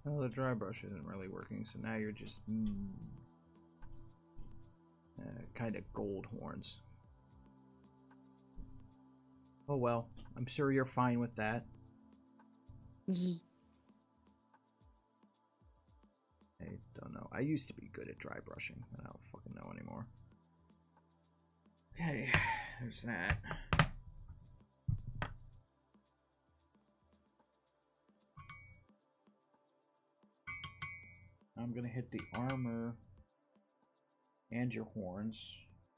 Well, the dry brush isn't really working, so now you're just mm, uh, kind of gold horns. Oh well, I'm sure you're fine with that. I don't know. I used to be good at dry brushing, and I don't fucking know anymore. Okay, there's that. I'm gonna hit the armor and your horns,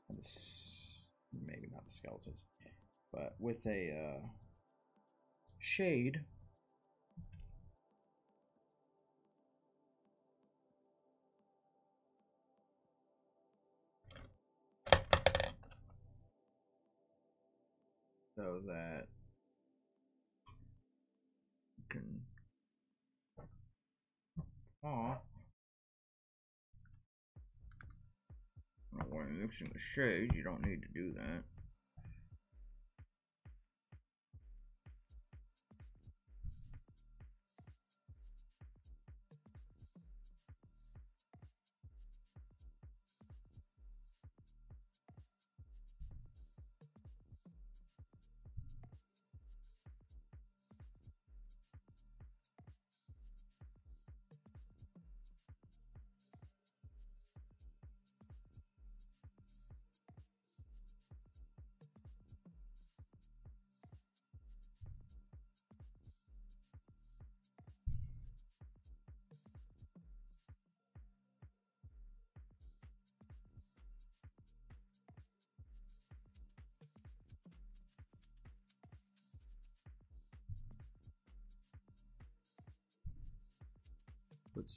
and the s- maybe not the skeletons, but with a uh, shade. So that you can Aw. Well, when you're mixing the shades, you don't need to do that.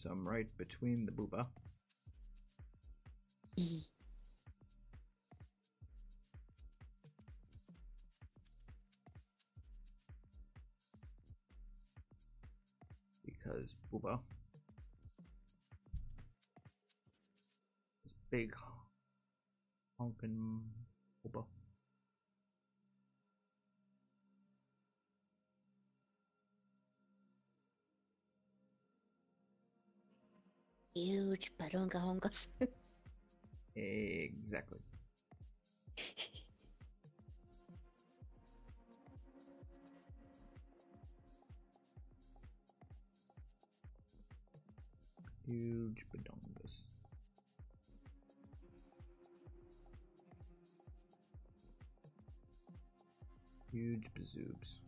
some right between the booba. because booba is big honking booba. Huge Barunga Hongos. Exactly. Huge badongas. Huge bazoobs.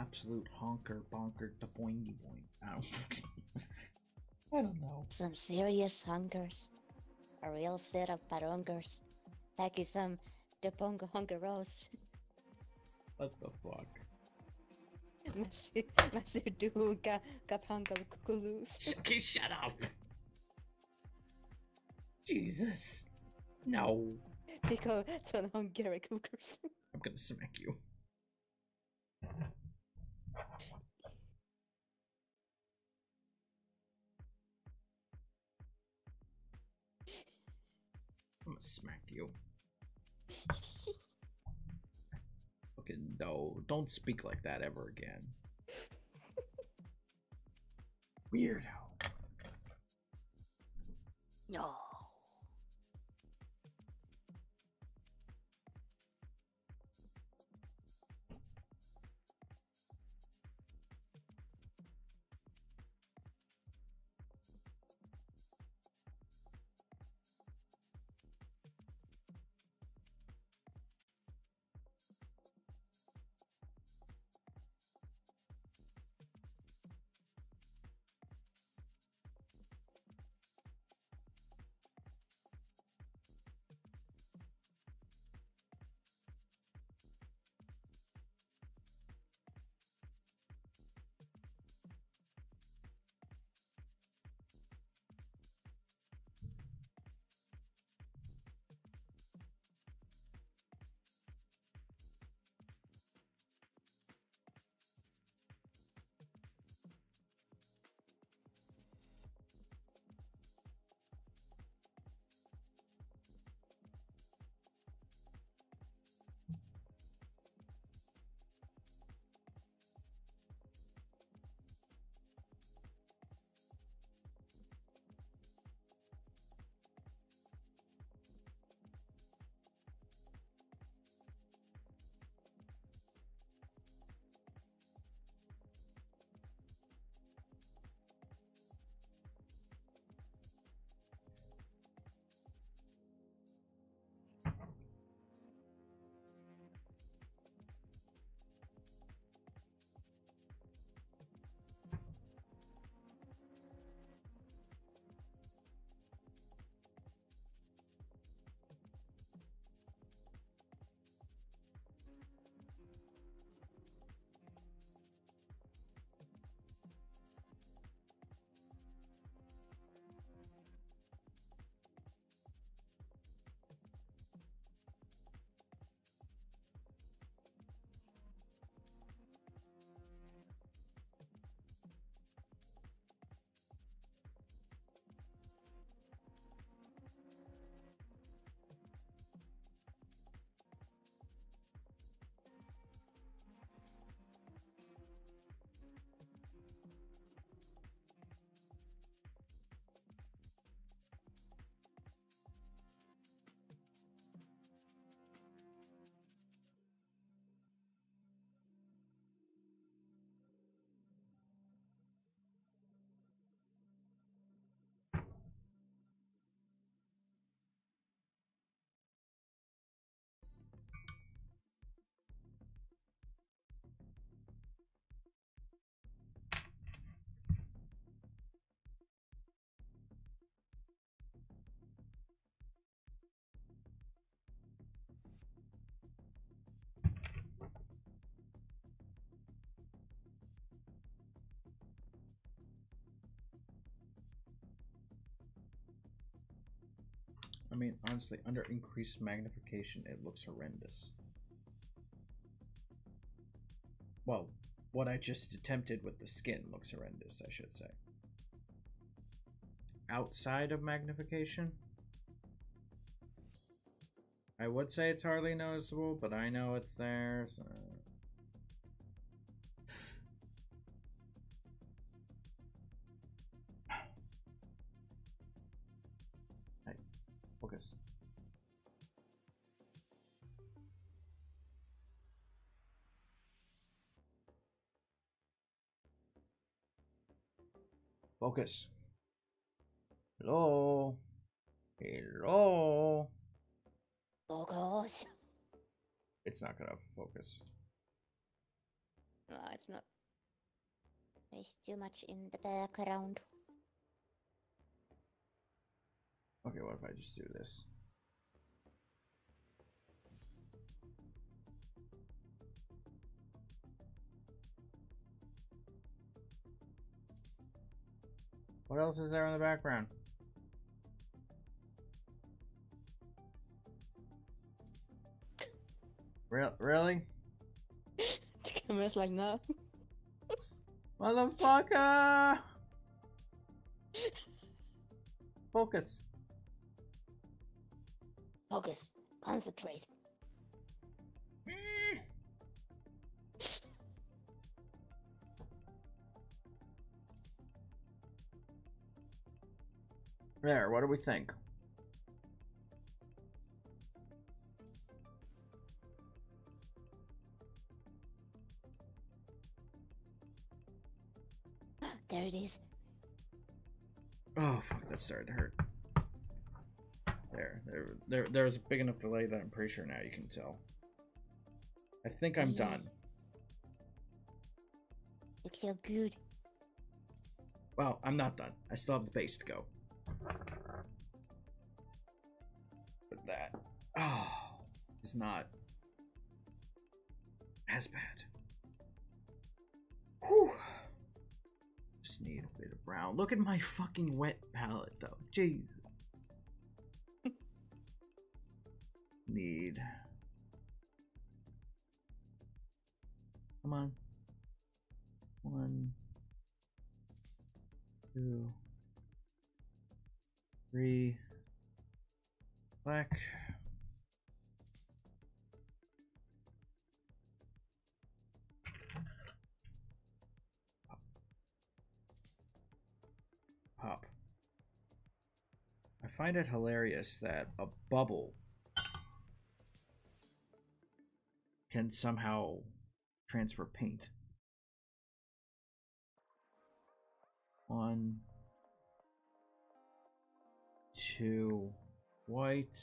Absolute honker bonker da boingy boing. I don't, I don't know. some serious hungers. A real set of Barungers. Like some Deponga Hungeros. What the fuck? Masu Masu Dunga Kapanga Kukulus. Okay, shut up. Jesus. No. Pico Ton Hungary Cookers. I'm gonna smack you. Gonna smack you. Fucking no. Don't speak like that ever again. Weirdo. No. I mean, honestly, under increased magnification, it looks horrendous. Well, what I just attempted with the skin looks horrendous, I should say. Outside of magnification, I would say it's hardly noticeable, but I know it's there, so. Focus. Hello. Hello. Focus. It's not gonna focus. No, it's not. There's too much in the background. Okay, what if I just do this? What else is there in the background? Real, really? the camera's like, no. Motherfucker! Focus. Focus. Concentrate. There, what do we think? There it is. Oh fuck, that started to hurt. There, there, there, there's a big enough delay that I'm pretty sure now you can tell. I think I'm Yeah. done. Looks so good. Well, I'm not done. I still have the base to go. But that, oh, is not as bad. Whew. Just need a bit of brown. Look at my fucking wet palette, though. Jesus. need. Come on. One, two, three, black. Pop. I find it hilarious that a bubble can somehow transfer paint. One, two, white.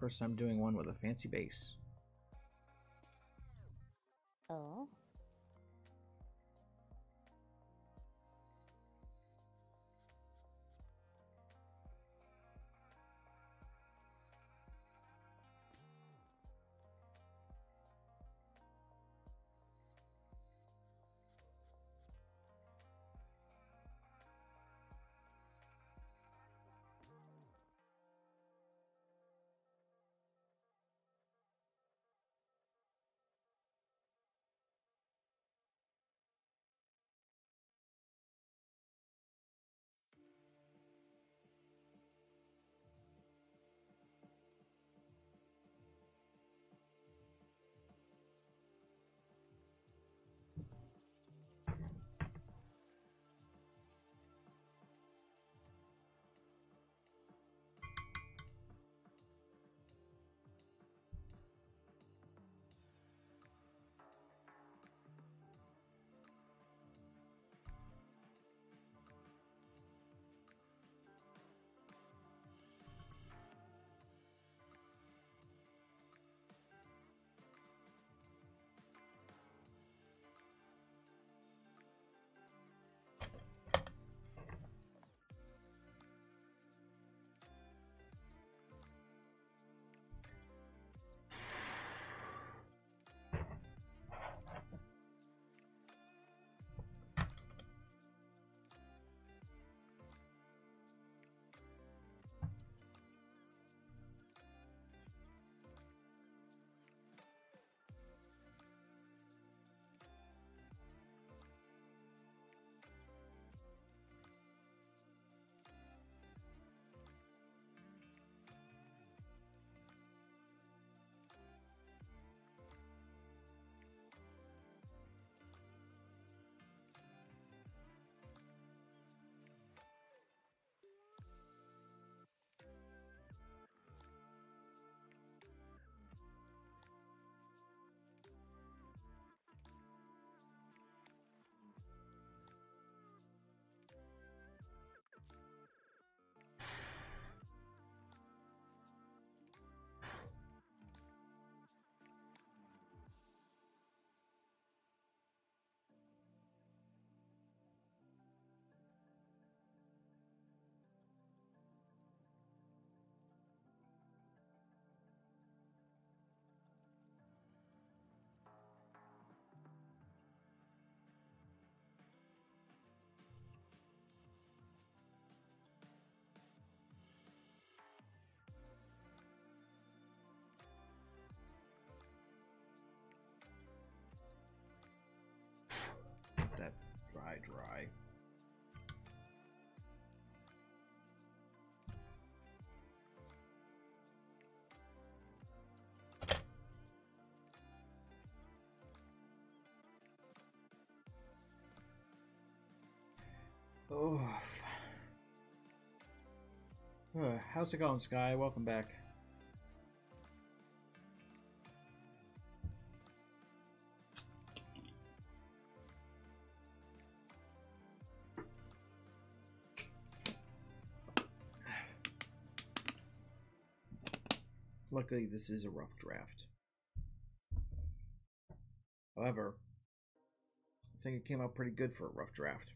First time doing one with a fancy base. Oh. Dry, dry. Uh, how's it going, Sky? Welcome back. Luckily, this is a rough draft. However, I think it came out pretty good for a rough draft.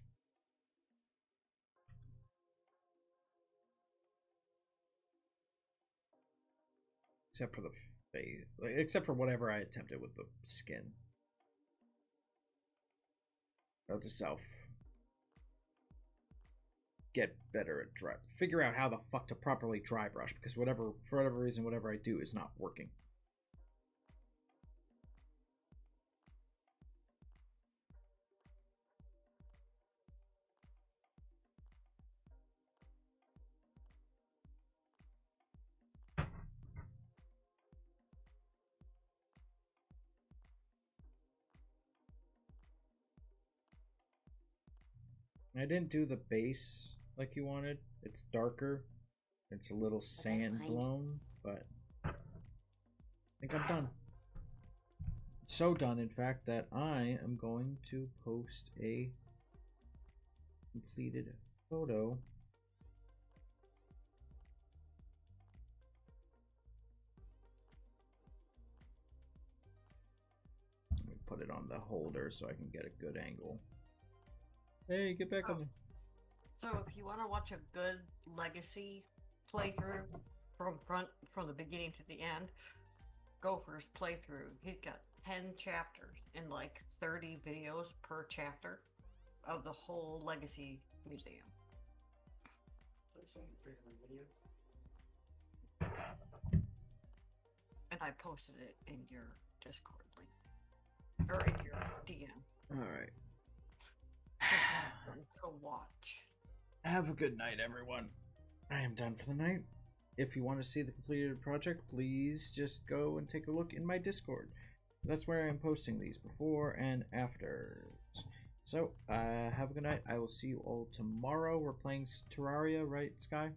Except for the face, except for whatever I attempted with the skin. Note to self. Get better at dry. Figure out how the fuck to properly dry brush because whatever, for whatever reason, whatever I do is not working. I didn't do the base like you wanted. It's darker. It's a little sand blown, but I think I'm done. So done, in fact, that I am going to post a completed photo put it on the holder so I can get a good angle. Hey, get back oh. on there. So if you want to watch a good legacy playthrough from front from the beginning to the end, go for his playthrough. He's got ten chapters and like thirty videos per chapter of the whole legacy museum. So it's only 300 videos. And I posted it in your Discord link. Or in your DM. Alright. To watch. Have a good night, everyone. I am done for the night. If you want to see the completed project, please just go and take a look in my Discord. That's where I am posting these before and after. So, uh, have a good night. I will see you all tomorrow. We're playing Terraria, right, Sky?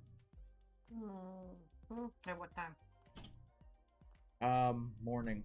Hmm. At what time? Um, morning.